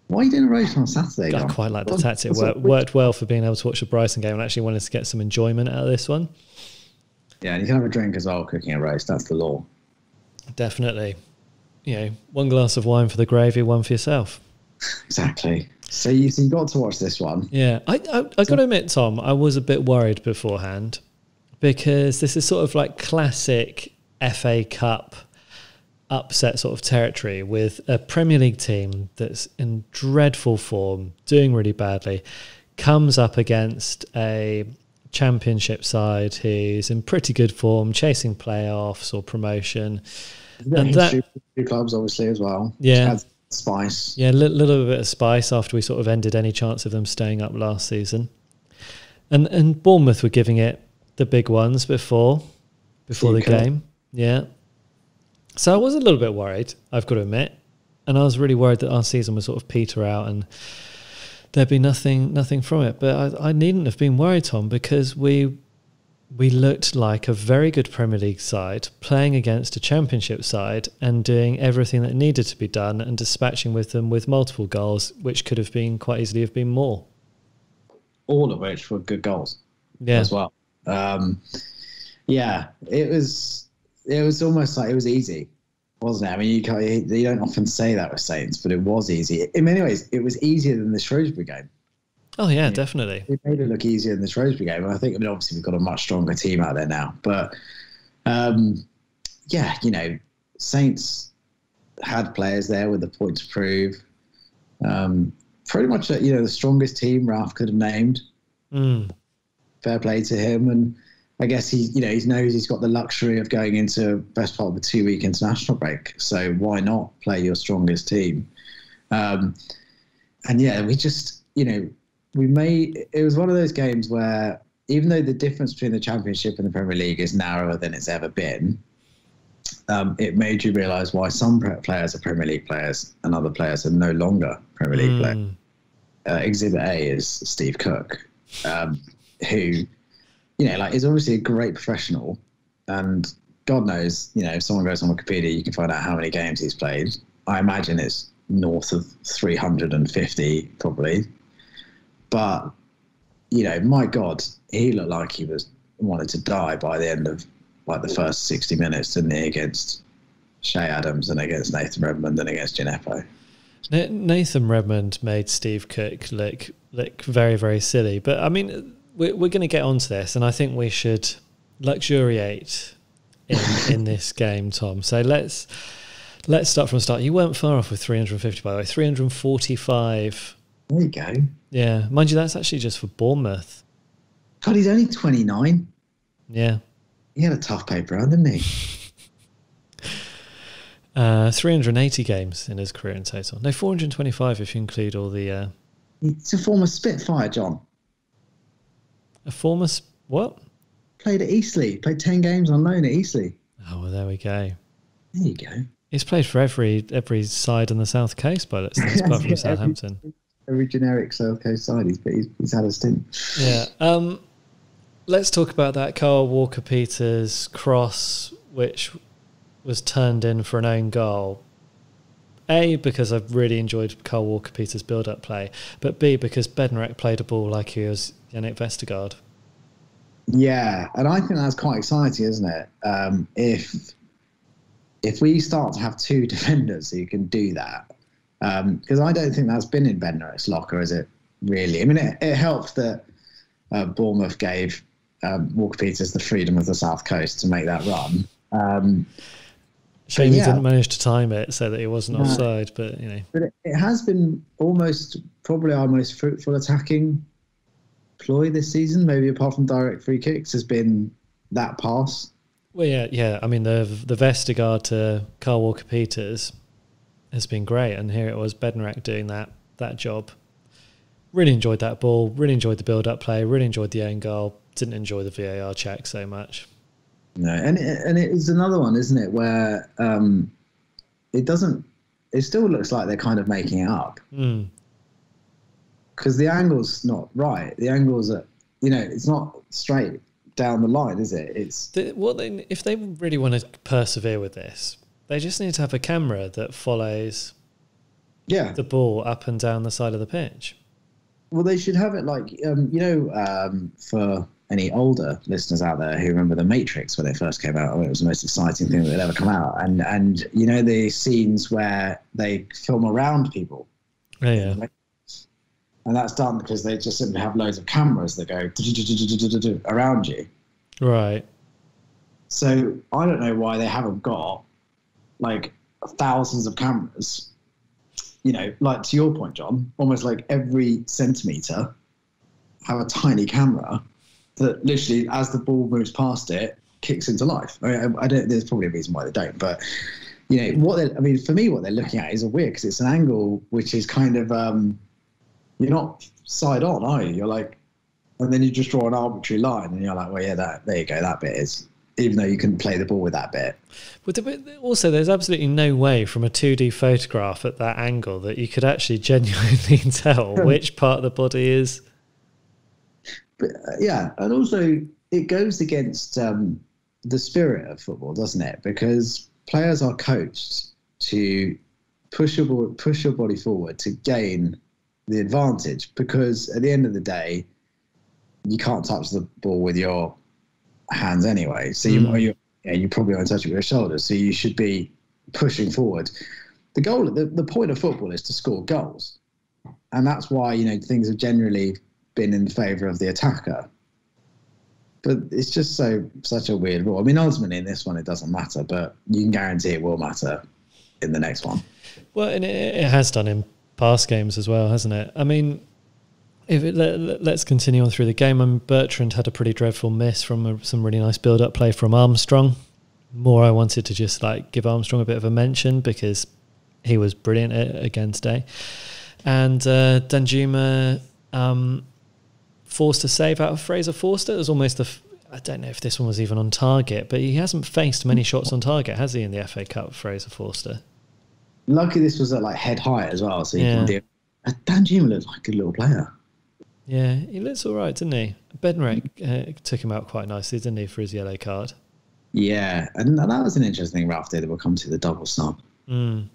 Why are you doing a roast on Saturday? I quite like the tactic. Worked, worked well for being able to watch the Brighton game and actually wanted to get some enjoyment out of this one. Yeah, and you can have a drink as well cooking a roast. That's the law. Definitely. You know, one glass of wine for the gravy, one for yourself. Exactly. So you, so you got to watch this one. Yeah, I, I, I got to admit, Tom, I was a bit worried beforehand because this is sort of like classic FA Cup upset sort of territory with a Premier League team that's in dreadful form, doing really badly, comes up against a championship side who's in pretty good form, chasing playoffs or promotion. And that- two clubs, obviously, as well. Yeah. Spice. Yeah, a li- little bit of spice after we sort of ended any chance of them staying up last season. And and Bournemouth were giving it the big ones before before the game. Yeah. So I was a little bit worried, I've got to admit. And I was really worried that our season would sort of peter out and there'd be nothing nothing from it. But I, I needn't have been worried, Tom, because we we looked like a very good Premier League side playing against a championship side and doing everything that needed to be done and dispatching with them with multiple goals, which could have been quite easily have been more. All of which were good goals Yeah. as well. Um, yeah, it was. It was almost like it was easy, wasn't it? I mean, you can't, you don't often say that with Saints, but it was easy. In many ways, it was easier than the Shrewsbury game. Oh yeah, definitely. It made it look easier than the Shrewsbury game. And I think, I mean, obviously, we've got a much stronger team out there now. But um, yeah, you know, Saints had players there with the point to prove. Um, pretty much, uh, you know, the strongest team Ralph could have named. Mm. Fair play to him. And I guess he, you know, he knows he's got the luxury of going into best part of a two-week international break. So why not play your strongest team? Um, and yeah, we just, you know, we made it was one of those games where even though the difference between the championship and the Premier League is narrower than it's ever been, um, it made you realise why some players are Premier League players and other players are no longer Premier League players. Mm. Uh, exhibit A is Steve Cook, um, who, you know, like is obviously a great professional, and God knows, you know, if someone goes on Wikipedia, you can find out how many games he's played. I imagine it's north of 350 probably, but you know, my God, he looked like he was wanted to die by the end of like the first 60 minutes, didn't he, against Che Adams and against Nathan Redmond and against Djenepo. Na- Nathan Redmond made Steve Cook look look very very silly, but I mean we're we're going to get onto this, and I think we should luxuriate in in this game, Tom. So let's let's start from the start. You weren't far off with 350, by the way. 345. There you go. Yeah, mind you, that's actually just for Bournemouth. God, he's only 29. Yeah, He had a tough paper round, didn't he? uh, 380 games in his career in total. No, 425 if you include all the uh, He's a former Spitfire, John. A former what? Played at Eastleigh. Played 10 games on loan at Eastleigh. Oh, well, there we go. There you go. He's played for every every side on the south coast by let's apart from Yeah, Southampton. Every generic South Coast side, he's, he's, he's had a stint. Yeah. Um, let's talk about that Kyle Walker Peters cross, which was turned in for an own goal. A because I've really enjoyed Kyle Walker Peters' build up play, but B because Bednarek played a ball like he was Jannik Vestergaard. Yeah, and I think that's quite exciting, isn't it? Um, if if we start to have two defenders who can do that, because I don't think that's been in Bednarek's locker, is it? Really? I mean, it, it helped that uh, Bournemouth gave um, Walker Peters the freedom of the South Coast to make that run. Um, Shame he didn't manage to time it so that he wasn't No. offside, but you know. but it, it has been almost probably our most fruitful attacking ploy this season. Maybe apart from direct free kicks, has been that pass. Well, yeah, yeah. I mean, the the Vestergaard to Kyle Walker Peters has been great, and here it was Bednarek doing that that job. Really enjoyed that ball. Really enjoyed the build up play. Really enjoyed the own goal. Didn't enjoy the VAR check so much. No, and it, and it's another one, isn't it, where um, it doesn't. It still looks like they're kind of making it up Mm. because the angle's not right. The angle's are, you know, it's not straight down the line, is it? It's The, what they, if they really want to persevere with this, they just need to have a camera that follows yeah. the ball up and down the side of the pitch. Well, they should have it like um, you know, um, for any older listeners out there who remember the Matrix when it first came out. It was the most exciting thing that had ever come out, and and you know the scenes where they film around people, Oh, yeah. and that's done because they just simply have loads of cameras that go around you. Right. So I don't know why they haven't got like thousands of cameras. You know, like to your point, John, almost like every centimeter have a tiny camera that literally, as the ball moves past it, kicks into life. I, mean, I, I don't. There's probably a reason why they don't, but you know what? I mean, for me, what they're looking at is a weird because it's an angle which is kind of um, you're not side on, are you? You're like, and then you just draw an arbitrary line, and you're like, well, yeah, that there you go, that bit is. Even though you couldn't play the ball with that bit, but also, there's absolutely no way from a 2D photograph at that angle that you could actually genuinely tell which part of the body is. But uh, yeah, and also it goes against um, the spirit of football, doesn't it? Because players are coached to push your body, push your body forward to gain the advantage. Because at the end of the day, you can't touch the ball with your hands anyway. So you, Mm. you yeah, you probably won't touch it with your shoulders. So you should be pushing forward. The goal, the, the point of football is to score goals, and that's why you know things are generally been in favour of the attacker. But it's just so such a weird rule. I mean, ultimately in this one it doesn't matter, but you can guarantee it will matter in the next one. Well, and it, has done in past games as well, hasn't it? I mean, if it, let, let's continue on through the game. Um, Bertrand had a pretty dreadful miss from a, some really nice build-up play from Armstrong. More, I wanted to just like give Armstrong a bit of a mention because he was brilliant a- against Day, and uh, Danjuma um, forced a save out of Fraser Forster. It was almost the. F- I don't know if this one was even on target, but he hasn't faced many shots on target, has he, in the FA Cup, Fraser Forster? Lucky this was at like head height as well, so you Yeah. can do. Uh, Danjuma looks like a little player. Yeah, he looks all right, didn't he? Bednarek uh, took him out quite nicely, didn't he, for his yellow card? Yeah, and that was an interesting thing Ralph did. We'll come to the double snub. Mm.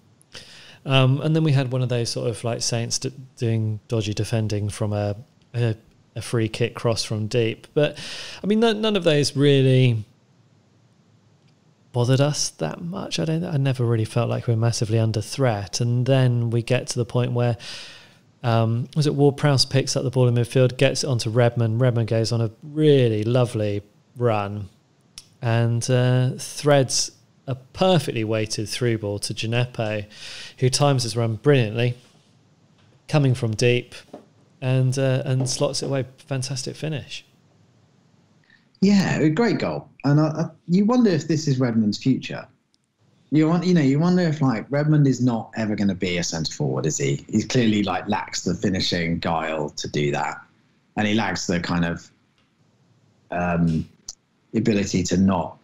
Um, and then we had one of those sort of like Saints d- doing dodgy defending from a, a a free kick cross from deep. But I mean, none, of those really bothered us that much. I don't. I never really felt like we were massively under threat. And then we get to the point where. Um, was it Ward Prowse picks up the ball in midfield, gets it onto Redmond. Redmond goes on a really lovely run and uh, threads a perfectly weighted through ball to Djenepo, who times his run brilliantly, coming from deep, and uh, and slots it away. Fantastic finish. Yeah, a great goal. And I, I, you wonder if this is Redmond's future. You want, you know, you wonder if like Redmond is not ever going to be a centre forward, is he? He's clearly like lacks the finishing guile to do that, and he lacks the kind of um, ability to not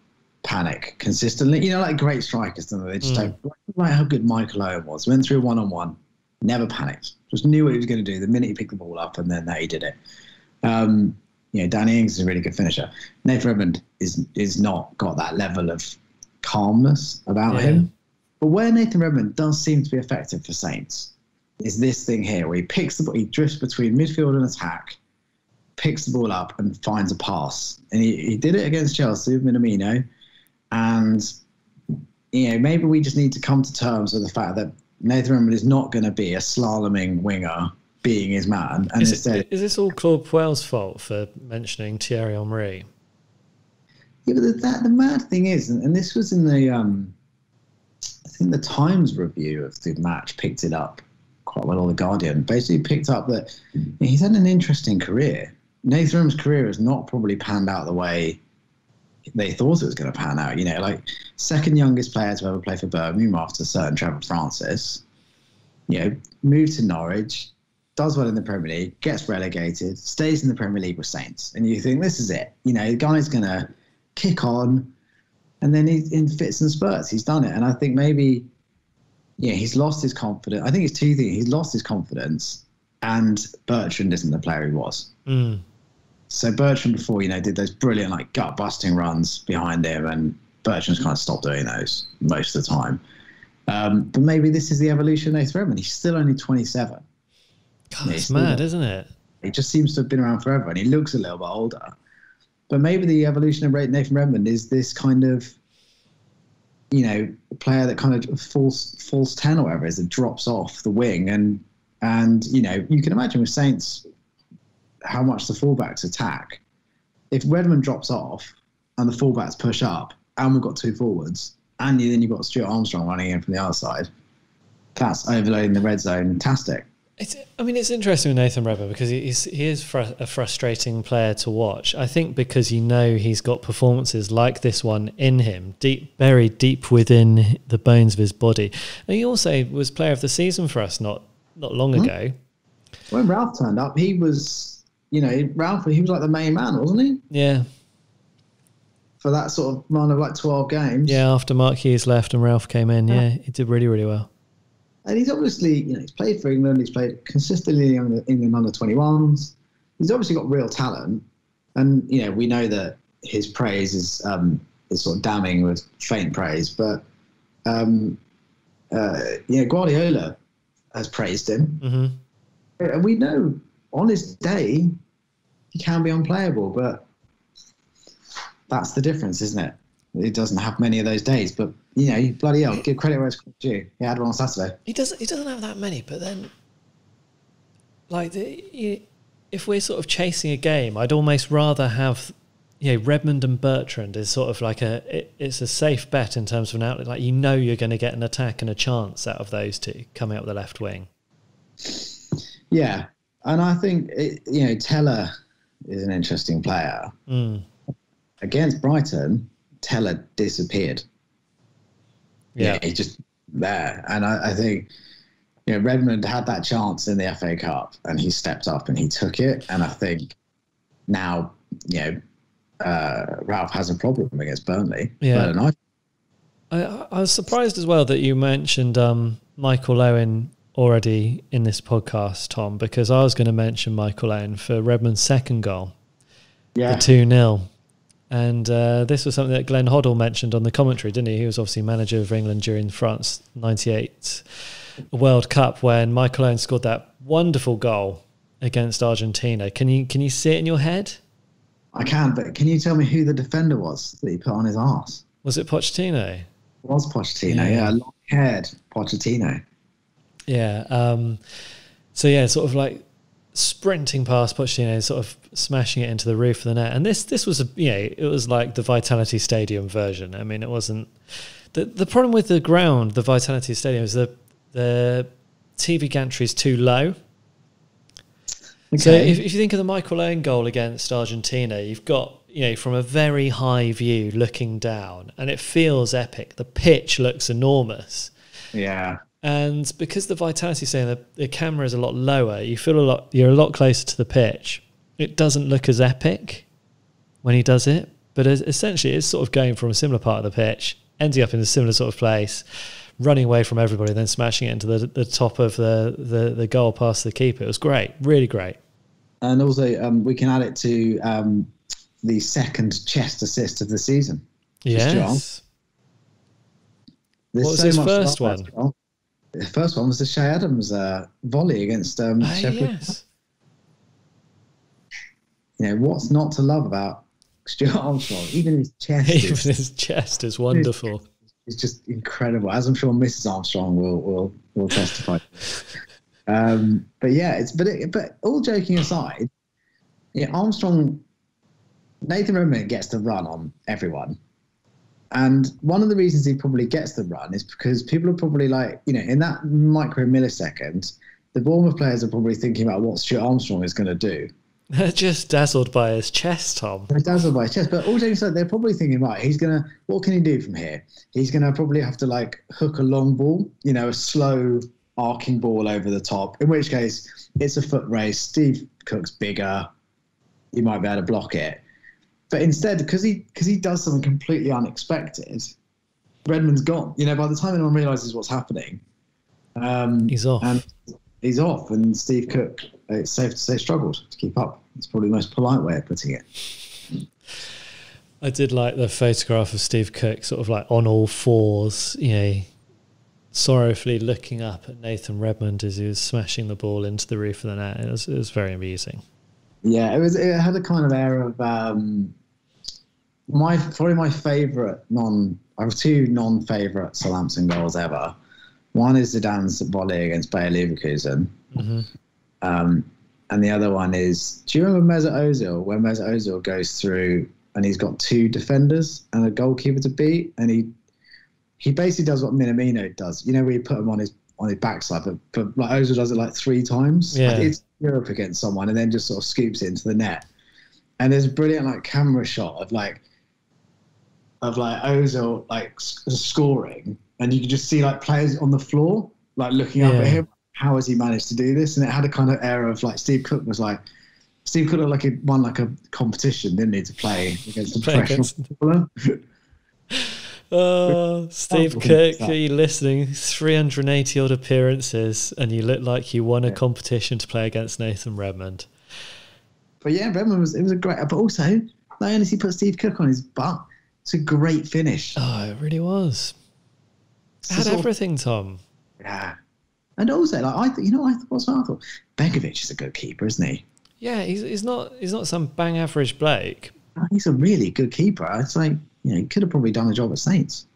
panic consistently. You know, like great strikers, don't they? They just Mm. don't like how good Michael Owen was. Went through one on one, never panicked. Just knew what he was going to do the minute he picked the ball up, and then that he did it. Um, you know, Danny Ings is a really good finisher. Nathan Redmond is is not got that level of calmness about Yeah. him. But where Nathan Redmond does seem to be effective for Saints is this thing here where he picks the ball, he drifts between midfield and attack, picks the ball up and finds a pass. And he, he did it against Chelsea with Minamino. And you know, maybe we just need to come to terms with the fact that Nathan Redmond is not going to be a slaloming winger being his man. And Is, instead, it, is this all Claude Puel's fault for mentioning Thierry Henry? Yeah, but the, that, the mad thing is, and, and this was in the, um, I think the Times review of the match picked it up quite well, or the Guardian basically picked up that he's had an interesting career. Nathan Redmond's career has not probably panned out the way they thought it was going to pan out. You know, like second youngest player to ever play for Birmingham after certain Trevor Francis. You know, moved to Norwich, does well in the Premier League, gets relegated, stays in the Premier League with Saints, and you think this is it. You know, the guy's going to kick on, and then he's in fits and spurts. He's done it, and I think maybe, yeah, he's lost his confidence. I think it's two things. He's lost his confidence, and Bertrand isn't the player he was. Mm. So Bertrand before, you know, did those brilliant like gut busting runs behind him, and Bertrand's kind of stopped doing those most of the time. Um, but maybe this is the evolution of Nathan Redmond. He's still only 27. God, it's mad, isn't it? He just seems to have been around forever, and he looks a little bit older. But maybe the evolution of Nathan Redmond is this kind of, you know, player that kind of falls falls ten or whatever it is that drops off the wing, and and you know you can imagine with Saints how much the fullbacks attack. If Redmond drops off and the fullbacks push up, and we've got two forwards, and then you've got Stuart Armstrong running in from the other side, that's overloading the red zone. Fantastic. It's, I mean, it's interesting with Nathan Redmond because he's, he is fr- a frustrating player to watch. I think because you know he's got performances like this one in him, deep buried deep within the bones of his body. And he also was player of the season for us not not long hmm. ago. When Ralph turned up, he was, you know, Ralph, he was like the main man, wasn't he? Yeah, For that sort of run of like 12 games. yeah. After Mark Hughes left and Ralph came in, yeah, he did really really well. And he's obviously, you know, he's played for England, he's played consistently in the England under 21s. He's obviously got real talent. And, you know, we know that his praise is, um, is sort of damning with faint praise. But, um, uh, you know, Guardiola has praised him. hmm And we know on his day, he can be unplayable, but that's the difference, isn't it? He doesn't have many of those days, but you know, bloody hell, give credit where it's due. He had one on Saturday. He doesn't. He doesn't have that many. But then, like, the, you, if we're sort of chasing a game, I'd almost rather have, you know, Redmond and Bertrand is sort of like a. It, it's a safe bet in terms of an outlet. Like you know, you're going to get an attack and a chance out of those two coming out the left wing. Yeah, and I think it, you know Tella is an interesting player. Mm. Against Brighton, Tella disappeared. Yeah. he's just there, and I, I think you know Redmond had that chance in the FA Cup, and he stepped up and he took it. And I think now you know uh, Ralph has a problem against Burnley. Yeah. I, I, I was surprised as well that you mentioned um, Michael Owen already in this podcast, Tom, because I was going to mention Michael Owen for Redmond's second goal. yeah, the 2 0. And uh, this was something that Glenn Hoddle mentioned on the commentary, didn't he? He was obviously manager of England during France 98 World Cup when Michael Owen scored that wonderful goal against Argentina. Can you can you see it in your head? I can. But can you tell me who the defender was that he put on his arse? Was it Pochettino? It was Pochettino? Yeah. Yeah, long-haired Pochettino. Yeah. Um, so yeah, sort of like sprinting past Pochettino, sort of smashing it into the roof of the net. And this this was a you know it was like the Vitality Stadium version. I mean, it wasn't the the problem with the ground, the Vitality Stadium, is the the TV gantry is too low. So Okay. if, if you think of the Michael Owen goal against Argentina, you've got you know from a very high view looking down, and it feels epic. The pitch looks enormous. Yeah. And because the vitality is saying that the camera is a lot lower, you feel a lot you're a lot closer to the pitch. It doesn't look as epic when he does it, but essentially it's sort of going from a similar part of the pitch, ending up in a similar sort of place, running away from everybody, then smashing it into the the top of the the, the goal past the keeper. It was great, really great. And also, um, we can add it to um, the second chest assist of the season. Yes. There's What was his first one? well. The first one was the Che Adams uh, volley against um, Ah, yes. You know, what's not to love about Stuart Armstrong? Even his chest Even is his chest is wonderful. It's just incredible, as I'm sure Mrs. Armstrong will will will testify. um, but yeah, it's but it, but all joking aside, yeah, Armstrong, Nathan Redmond gets the run on everyone. And one of the reasons he probably gets the run is because people are probably like, you know, in that micro millisecond, the Bournemouth players are probably thinking about what Stuart Armstrong is going to do. They're just dazzled by his chest, Tom. They're dazzled by his chest, but all jokes aside, they're probably thinking, right, he's gonna, what can he do from here? He's gonna probably have to like hook a long ball, you know, a slow arcing ball over the top. In which case, it's a foot race. Steve Cook's bigger, he might be able to block it. But instead, because he because he does something completely unexpected, Redmond's gone. You know, by the time anyone realizes what's happening, um, He's off. and he's off. And Steve Cook, it's safe to say, struggled to keep up. It's probably the most polite way of putting it. I did like the photograph of Steve Cook, sort of like on all fours, you know, sorrowfully looking up at Nathan Redmond as he was smashing the ball into the roof of the net. It was, it was very amusing. Yeah, it was. It had a kind of air of um, my probably my favourite non. I have two non-favourite Southampton goals ever. One is Zidane's volley against Bayer Leverkusen, um, and the other one is. Do you remember Mesut Ozil when Mesut Ozil goes through and he's got two defenders and a goalkeeper to beat, and he he basically does what Minamino does. You know, where you put him on his on his backside, but, but like Ozil does it like three times. Yeah. It's Europe against someone, and then just sort of scoops it into the net. And there's a brilliant like camera shot of like of like Ozil like scoring, and you can just see like players on the floor like looking up Yeah. at him. How has he managed to do this? And it had a kind of air of like Steve Cook was like. Steve Cook like he won like a competition, didn't he, to play against a Play professional against-? Oh, Steve Unbelievable Cook, are you listening? 380 odd appearances, and you look like you won a competition to play against Nathan Redmond. But yeah, Redmond was it was a great. But also, not only does he put Steve Cook on his butt, it's a great finish. Oh, it really was. It's Had sort of- everything, Tom. yeah. And also, like I, th- you know, I thought, what's what I thought. Begovic is a good keeper, isn't he? Yeah, he's, he's not he's not some bang average Blake. He's a really good keeper. It's like you know, he could have probably done the job at Saints.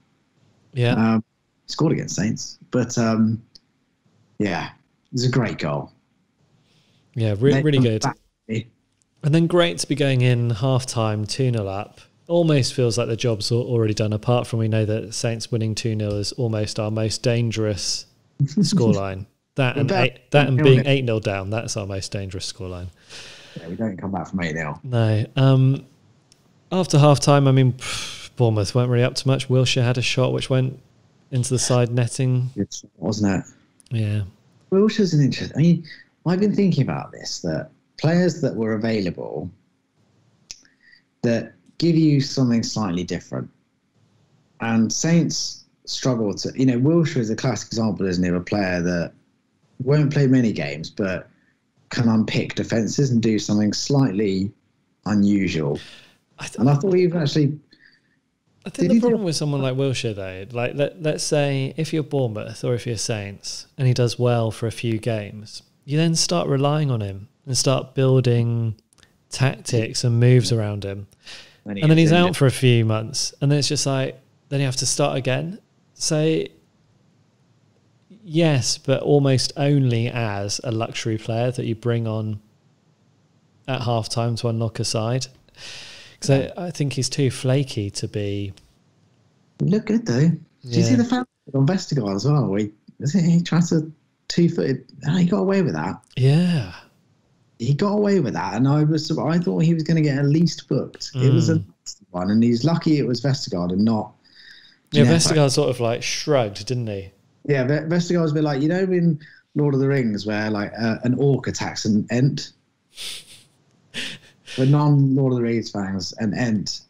Yeah, Um, scored against Saints, but um, yeah, it was a great goal. yeah, re- really good. And then great to be going in half time 2 0 up. Almost feels like the job's al- already done, apart from we know that Saints winning 2 0 is almost our most dangerous scoreline. That and, eight, that and being 8 0 down, that's our most dangerous scoreline. Yeah, we don't come back from eight 0 No. Um, after half time, I mean, Bournemouth weren't really up to much. Wilshere had a shot which went into the side netting. wasn't it? Yeah. Wilshere's an interesting. I mean, I've been thinking about this that players that were available that give you something slightly different. And Saints struggle to, you know, Wilshere is a classic example, isn't he, of a player that won't play many games, but can unpick defences and do something slightly unusual. I, th- And I thought even actually, I think Did the he do- problem with someone like Wilshere, though, like let, let's say if you're Bournemouth or if you're Saints and he does well for a few games, you then start relying on him and start building tactics and moves around him. when he and then he's injured- out for a few months, and then it's just like then you have to start again. So yes, but almost only as a luxury player that you bring on at half time to unlock a side. Because I, I think he's too flaky to be. He looked good though. Did you see the foul on Vestergaard as well? He, he tried to two footed. He got away with that. Yeah, He got away with that, and I was I thought he was going to get at least booked. It was a Mm. one, and he's lucky it was Vestergaard and not. yeah. Vestergaard sort of like shrugged, didn't he? Yeah, Ve- Vestergaard was a bit like you know in Lord of the Rings where like uh, an orc attacks an ent. For non Lord of the Rings fans, an ent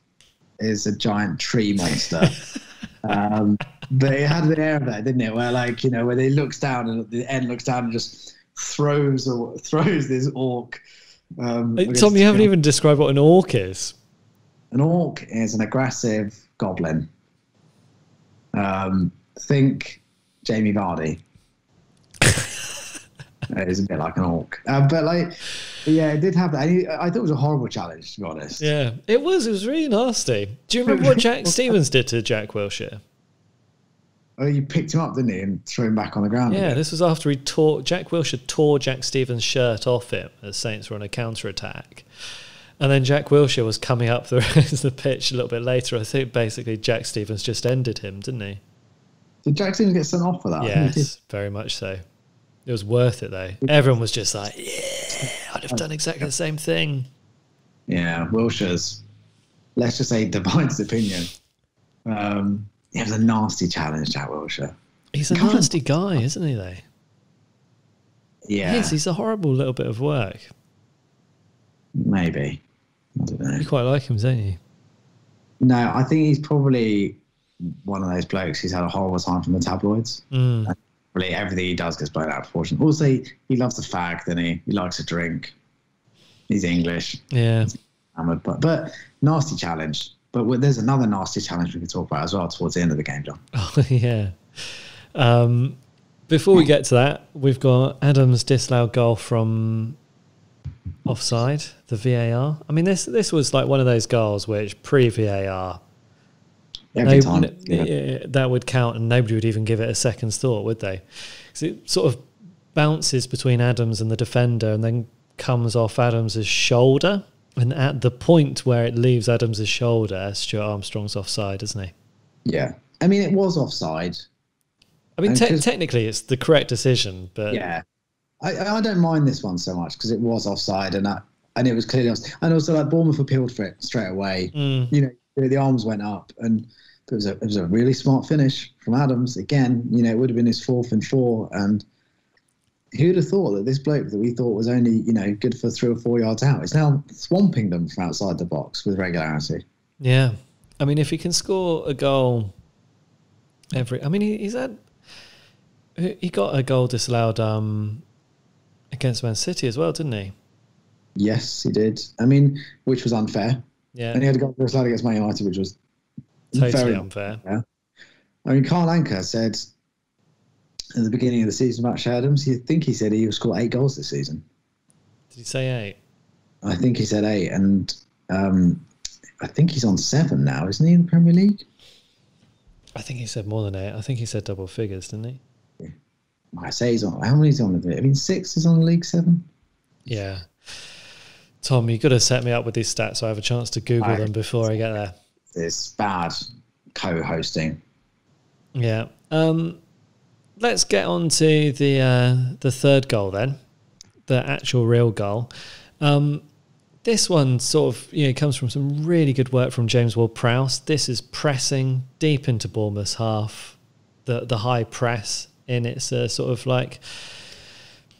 is a giant tree monster. um, but it had an air of that, didn't it? Where like you know, where he looks down and the end looks down and just throws or throws this orc. Um, against Tom, you haven't even described what an orc is. An orc is an aggressive goblin. Um, think Jamie Vardy. It's a bit like an orc, uh, but like, yeah, it did happen. that. And he- I thought it was a horrible challenge, to be honest. Yeah, it was. It was really nasty. Do you remember what Jack Stephens did to Jack Wilshere? Oh, you picked him up, didn't you, and threw him back on the ground? Yeah, this was after he tore Jack Wilshere tore Jack Stephens' shirt off him as Saints were on a counter attack. And then Jack Wilshere was coming up the rest of the pitch a little bit later. I think basically Jack Stephens just ended him, didn't he? Did Jack Stephens get sent off for that? I think he did. Yes, very much so. It was worth it though. Everyone was just like, "Yeah, I'd have done exactly the same thing." Yeah, Wilshere's. Let's just say divides opinion. Um, it was a nasty challenge, Jack Wilshere. He's a Can't- nasty guy, isn't he? Though Yeah, he is. He's a horrible little bit of work. maybe. I don't know. You quite like him, don't you? No, I think he's probably one of those blokes who's had a horrible time from the tabloids. Mm. Really, everything he does gets blown out of proportion. Also, he, he loves a fag, doesn't he? He likes to drink. He's English. Yeah. hammered, but but nasty challenge. But there's another nasty challenge we can talk about as well towards the end of the game, John. Oh yeah. Um, before we get to that, we've got Adams disallowed goal from offside, the VAR. I mean, this this was like one of those goals which pre VAR Every time, yeah. yeah, that would count, and nobody would even give it a second's thought, would they? 'Cause it sort of bounces between Adams and the defender, and then comes off Adams's shoulder. And at the point where it leaves Adams's shoulder, Stuart Armstrong's offside, isn't he? yeah. I mean, it was offside. I mean, te- technically, it's the correct decision, but Yeah, I, I don't mind this one so much because it was offside and I, and it was clearly offside. And also, like Bournemouth appealed for it straight away. Mm. You know, the, the arms went up and. It was, a, it was a really smart finish from Adams. Again, you know, it would have been his fourth and four. And who'd have thought that this bloke that we thought was only, you know, good for three or four yards out is now swamping them from outside the box with regularity. yeah. I mean, if he can score a goal every, I mean, he, he's had he got a goal disallowed um, against Man City as well, didn't he? Yes, he did. I mean, which was unfair. Yeah, And he had to a goal disallowed against Man United, which was totally very unfair. I mean, Carl Anker said at the beginning of the season about Adams, he think he said he will score eight goals this season. Did he say eight? I think he said eight, and um, I think he's on seven now, isn't he in the Premier League? I think he said more than eight. I think he said double figures, didn't he? I say he's on. How many is he on? the- I mean, six is on league seven. Yeah. Tom, you've got to set me up with these stats so I have a chance to Google I- them before I get there. It's bad co-hosting. Yeah. Um, let's get on to the uh, the third goal then, the actual real goal. Um, this one sort of you know comes from some really good work from James Ward-Prowse. This is pressing deep into Bournemouth's half, the the high press in its uh, sort of like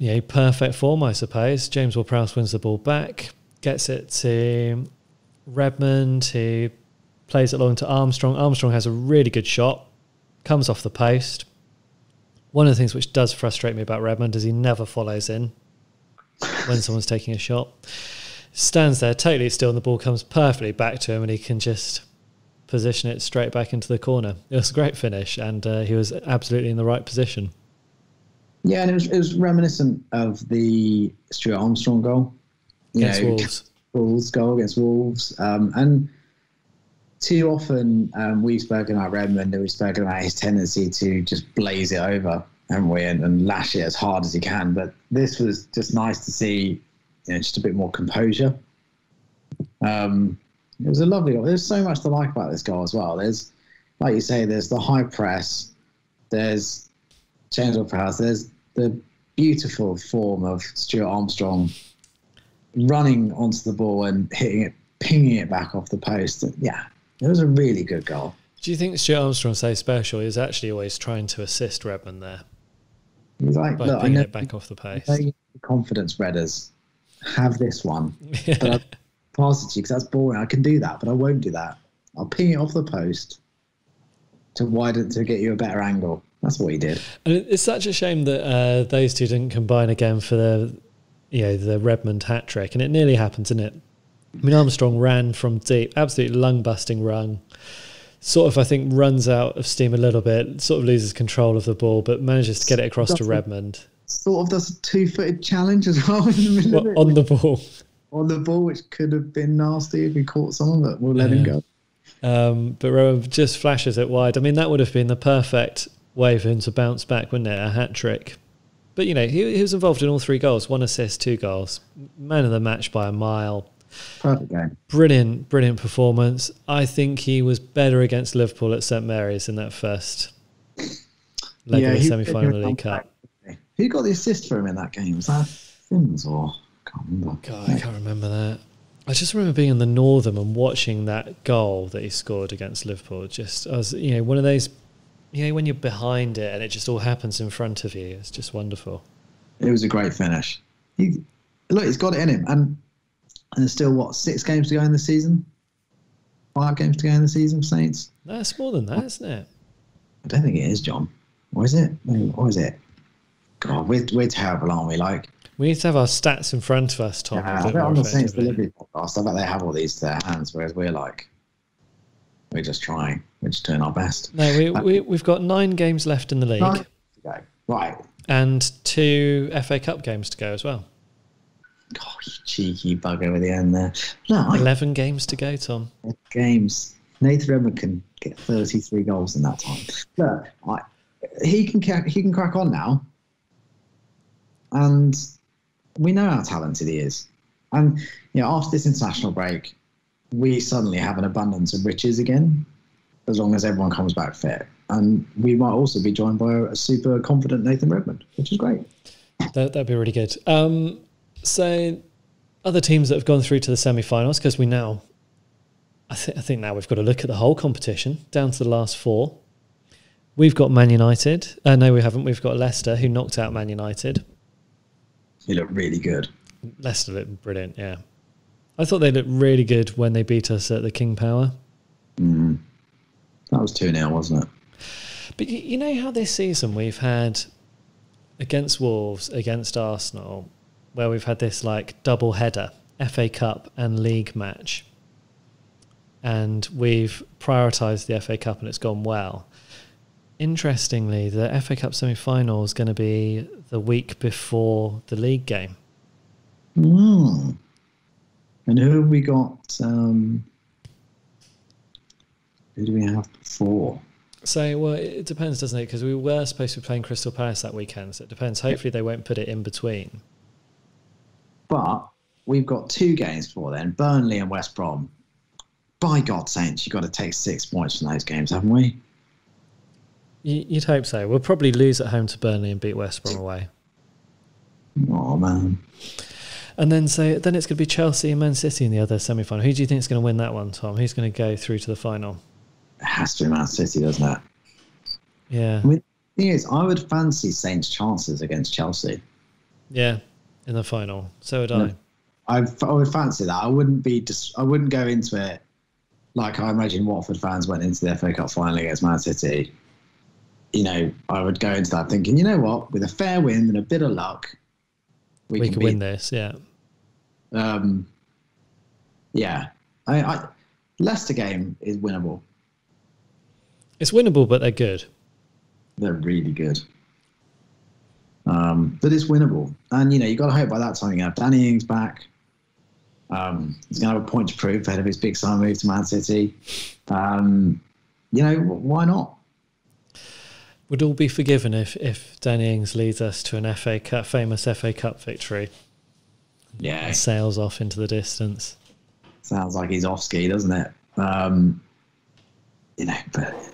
you know perfect form, I suppose. James Ward-Prowse wins the ball back, gets it to Redmond, who plays it along to Armstrong. Armstrong has a really good shot, comes off the post. One of the things which does frustrate me about Redmond is he never follows in when someone's taking a shot. Stands there totally still, and the ball comes perfectly back to him, and he can just position it straight back into the corner. It was a great finish, and uh, he was absolutely in the right position. Yeah, and it was, it was reminiscent of the Stuart Armstrong goal. You Against know, Wolves. Wolves goal against Wolves. Um, and too often um, we've spoken about Redmond and we've spoken about his tendency to just blaze it over, haven't we, and, and lash it as hard as he can. But this was just nice to see, you know, just a bit more composure. Um, it was a lovely goal. There's so much to like about this goal as well. There's, like you say, there's the high press, there's James Ward-Prowse, there's the beautiful form of Stuart Armstrong running onto the ball and hitting it, pinging it back off the post. Yeah, it was a really good goal. Do you think Stuart Armstrong so special? He was actually always trying to assist Redmond there He's like, by look, I know it back off the post. I know you have confidence, Redders. Have this one, but I'll pass it to you because that's boring. I can do that, but I won't do that. I'll ping it off the post to widen to get you a better angle. That's what he did. And it's such a shame that uh, those two didn't combine again for the, you know, the Redmond hat trick, and it nearly happened, didn't it? I mean, Armstrong ran from deep, absolutely lung busting run. Sort of, I think, runs out of steam a little bit, sort of loses control of the ball, but manages to get it across to Doesn't- Redmond Sort of does a two-footed challenge as well in the middle of Well, it. on the ball. on the ball, which could have been nasty if he caught someone, but we'll let him go. Um, but Redmond just flashes it wide. I mean, that would have been the perfect way for him to bounce back, wasn't it? A hat trick. But you know, he, he was involved in all three goals, one assist, two goals. Man of the match by a mile. Perfect game. Brilliant, brilliant performance. I think he was better against Liverpool at St Mary's in that first leg of the semi-final League Cup. Who got the assist for him in that game? Was that Sims or I can't remember. God, I can't remember that. I just remember being in the Northam and watching that goal that he scored against Liverpool. Just, I was, you know, one of those, you know, when you're behind it and it just all happens in front of you. It's just wonderful. It was a great finish. He look, he's got it in him, and and there's still what six games to go in the season. Five games to go in the season Saints. That's more than that, isn't it? I don't think it is, John. Or is it? Or is it? God, we're, we're terrible, aren't we? Like, We need to have our stats in front of us, Tom. yeah, I bet on the Saints delivery podcast, I bet they have all these to their hands, whereas we're like, we're just trying, we're just doing our best. No, we, uh, we, we've got nine games left in the league Nine to go. Right. and two FA Cup games to go as well. God, you cheeky bugger with the end there. No, I 11 games to go, Tom. games. Nathan Redmond can get 33 goals in that time. Look, I, he can he can crack on now, and we know how talented he is. And you know, after this international break, we suddenly have an abundance of riches again, as long as everyone comes back fit. And we might also be joined by a super confident Nathan Redmond, which is great. That, that'd be really good. Um, so, other teams that have gone through to the semi-finals, because we now, I, th- I think now we've got to look at the whole competition down to the last four. We've got Man United. Uh, no, we haven't. We've got Leicester, who knocked out Man United. He look really good. Leicester looked brilliant. Yeah, I thought they looked really good when they beat us at the King Power. Mm. That was 2 0, wasn't it? But you know how this season we've had against Wolves, against Arsenal, where we've had this like double header, FA Cup and League match. And we've prioritised the FA Cup and it's gone well. Interestingly, the FA Cup semi final is going to be the week before the league game. Mm. And who have we got? Um, who do we have before? So, well, it depends, doesn't it? Because we were supposed to be playing Crystal Palace that weekend. So it depends. Hopefully, they won't put it in between. But we've got two games before then Burnley and West Brom. By God's saints, you've got to take six points from those games, haven't we? You'd hope so. We'll probably lose at home to Burnley and beat West Brom away. Oh, man. And then so then it's going to be Chelsea and Man City in the other semi final. Who do you think is going to win that one, Tom? Who's going to go through to the final? It has to be Man City, doesn't it? Yeah, I mean, the thing is, I would fancy Saints' chances against Chelsea. yeah, in the final. So would Yeah. I. I, I would fancy that. I wouldn't be just. I wouldn't go into it like I imagine Watford fans went into the FA Cup final against Man City. You know, I would go into that thinking, you know what, with a fair wind and a bit of luck, we, We, can could win this. Yeah, Um, yeah, I, I Leicester game is winnable. It's winnable, but they're good. They're really good. Um, but it's winnable, and you know you've got to hope by that time you have Danny Ings back. Um, he's going to have a point to prove ahead of his big summer move to Man City. Um, you know why not? Would all be forgiven if if Danny Ings leads us to an FA Cup, famous FA Cup victory, Yeah, and sails off into the distance. sounds like he's off ski, doesn't it? Um, you know, but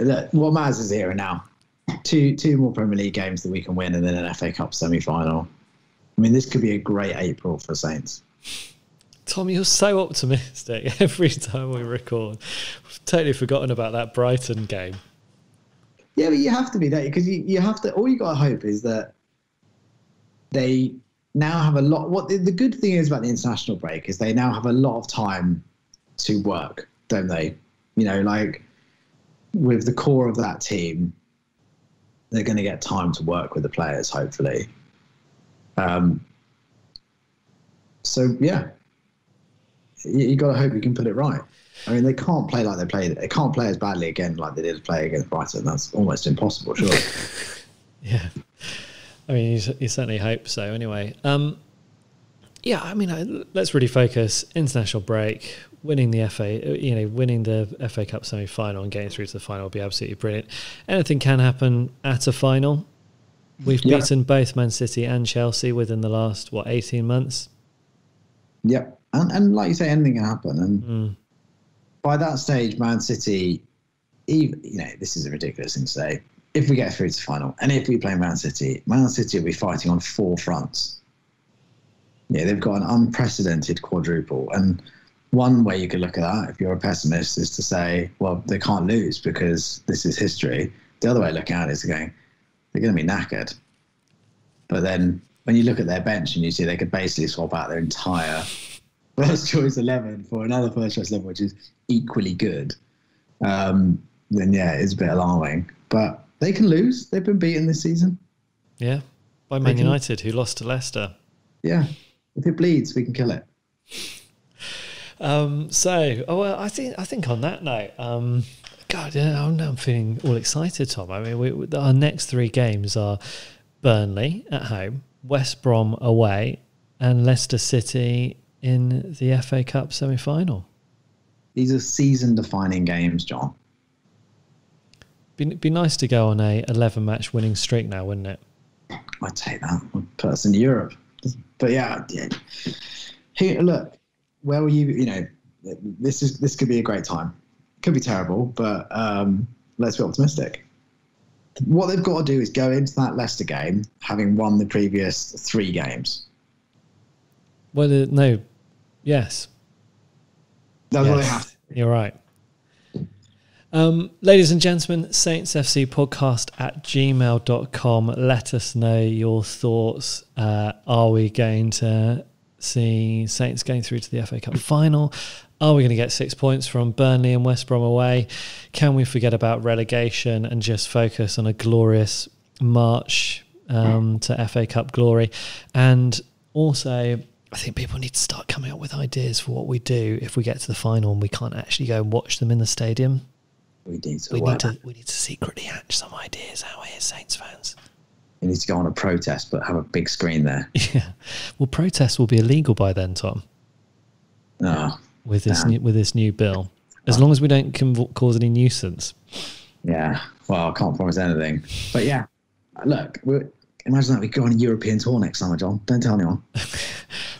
look, what matters is here and now. Two two more Premier League games that we can win, and then an FA Cup semi final. I mean, this could be a great April for Saints. Tom, you're so optimistic every time we record. We've totally forgotten about that Brighton game. Yeah, but you have to be that because you, you have to. All you got to hope is that they now have a lot. What the, the good thing is about the international break is they now have a lot of time to work, don't they? You know, like with the core of that team, they're going to get time to work with the players, hopefully. Um. So yeah, you, you got to hope you can put it right. I mean, they can't play like they played. They can't play as badly again like they did play against Brighton. That's almost impossible, surely. Yeah. I mean, you, you certainly hope so. Anyway, um, yeah, I mean, I- let's really focus. International break, winning the FA, you know, winning the FA Cup semi final and getting through to the final would be absolutely brilliant. Anything can happen at a final. We've Yeah. beaten both Man City and Chelsea within the last what eighteen months. Yep. And, and like you say, anything can happen. And Mm. by that stage, Man City, even, you know, this is a ridiculous thing to say. If we get through to the final and if we play Man City, Man City will be fighting on four fronts. Yeah, they've got an unprecedented quadruple. And one way you could look at that, if you're a pessimist, is to say, well, they can't lose because this is history. The other way of looking at it is going, they're going to be knackered. But then when you look at their bench and you see they could basically swap out their entire first choice 11 for another first choice 11, which is equally good, um, then yeah, it's a bit alarming. But they can lose. They've been beaten this season. Yeah, by Man United, who lost to Leicester. Yeah. If it bleeds, we can kill it. Um, so, oh, well, I think I think on that note, um, God, yeah, I'm, I'm feeling all excited, Tom. I mean, we, our next three games are Burnley at home, West Brom away, and Leicester City in the FA Cup semi-final. These are season defining games, John. Be, be nice to go on a 11 match winning streak now, wouldn't it? I'd take that. I'd put us in Europe. But yeah, yeah. Here, look, where were you? You know, this is this could be a great time. Could be terrible, but um, let's be optimistic. What they've got to do is go into that Leicester game having won the previous three games. Well, uh, no, yes, That's what they have. to You're right. Um, ladies and gentlemen, Saints FC podcast at gmail.com. Let us know your thoughts. Uh, are we going to see Saints going through to the FA Cup final? Are we going to get six points from Burnley and West Brom away? Can we forget about relegation and just focus on a glorious march um, to FA Cup glory? And also, I think people need to start coming up with ideas for what we do if we get to the final and we can't actually go and watch them in the stadium. We need to, We need to we need to secretly hatch some ideas out here, Saints fans. Need to go on a protest, but have a big screen there. Yeah, well, protests will be illegal by then, Tom, Oh, with this Damn. new, with this new bill. As long as we don't cause any nuisance. yeah. Well, I can't promise anything. But yeah, look, imagine that we go on a European tour next summer, John. Don't tell anyone.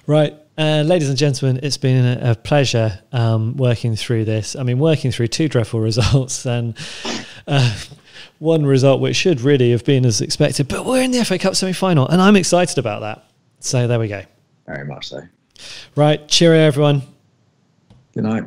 Right, uh, ladies and gentlemen, it's been a, a pleasure um, working through this. I mean, working through two dreadful results and uh, one result which should really have been as expected. But we're in the FA Cup semi final, and I'm excited about that. So there we go. Very much so. Right, cheerio, everyone. Good night.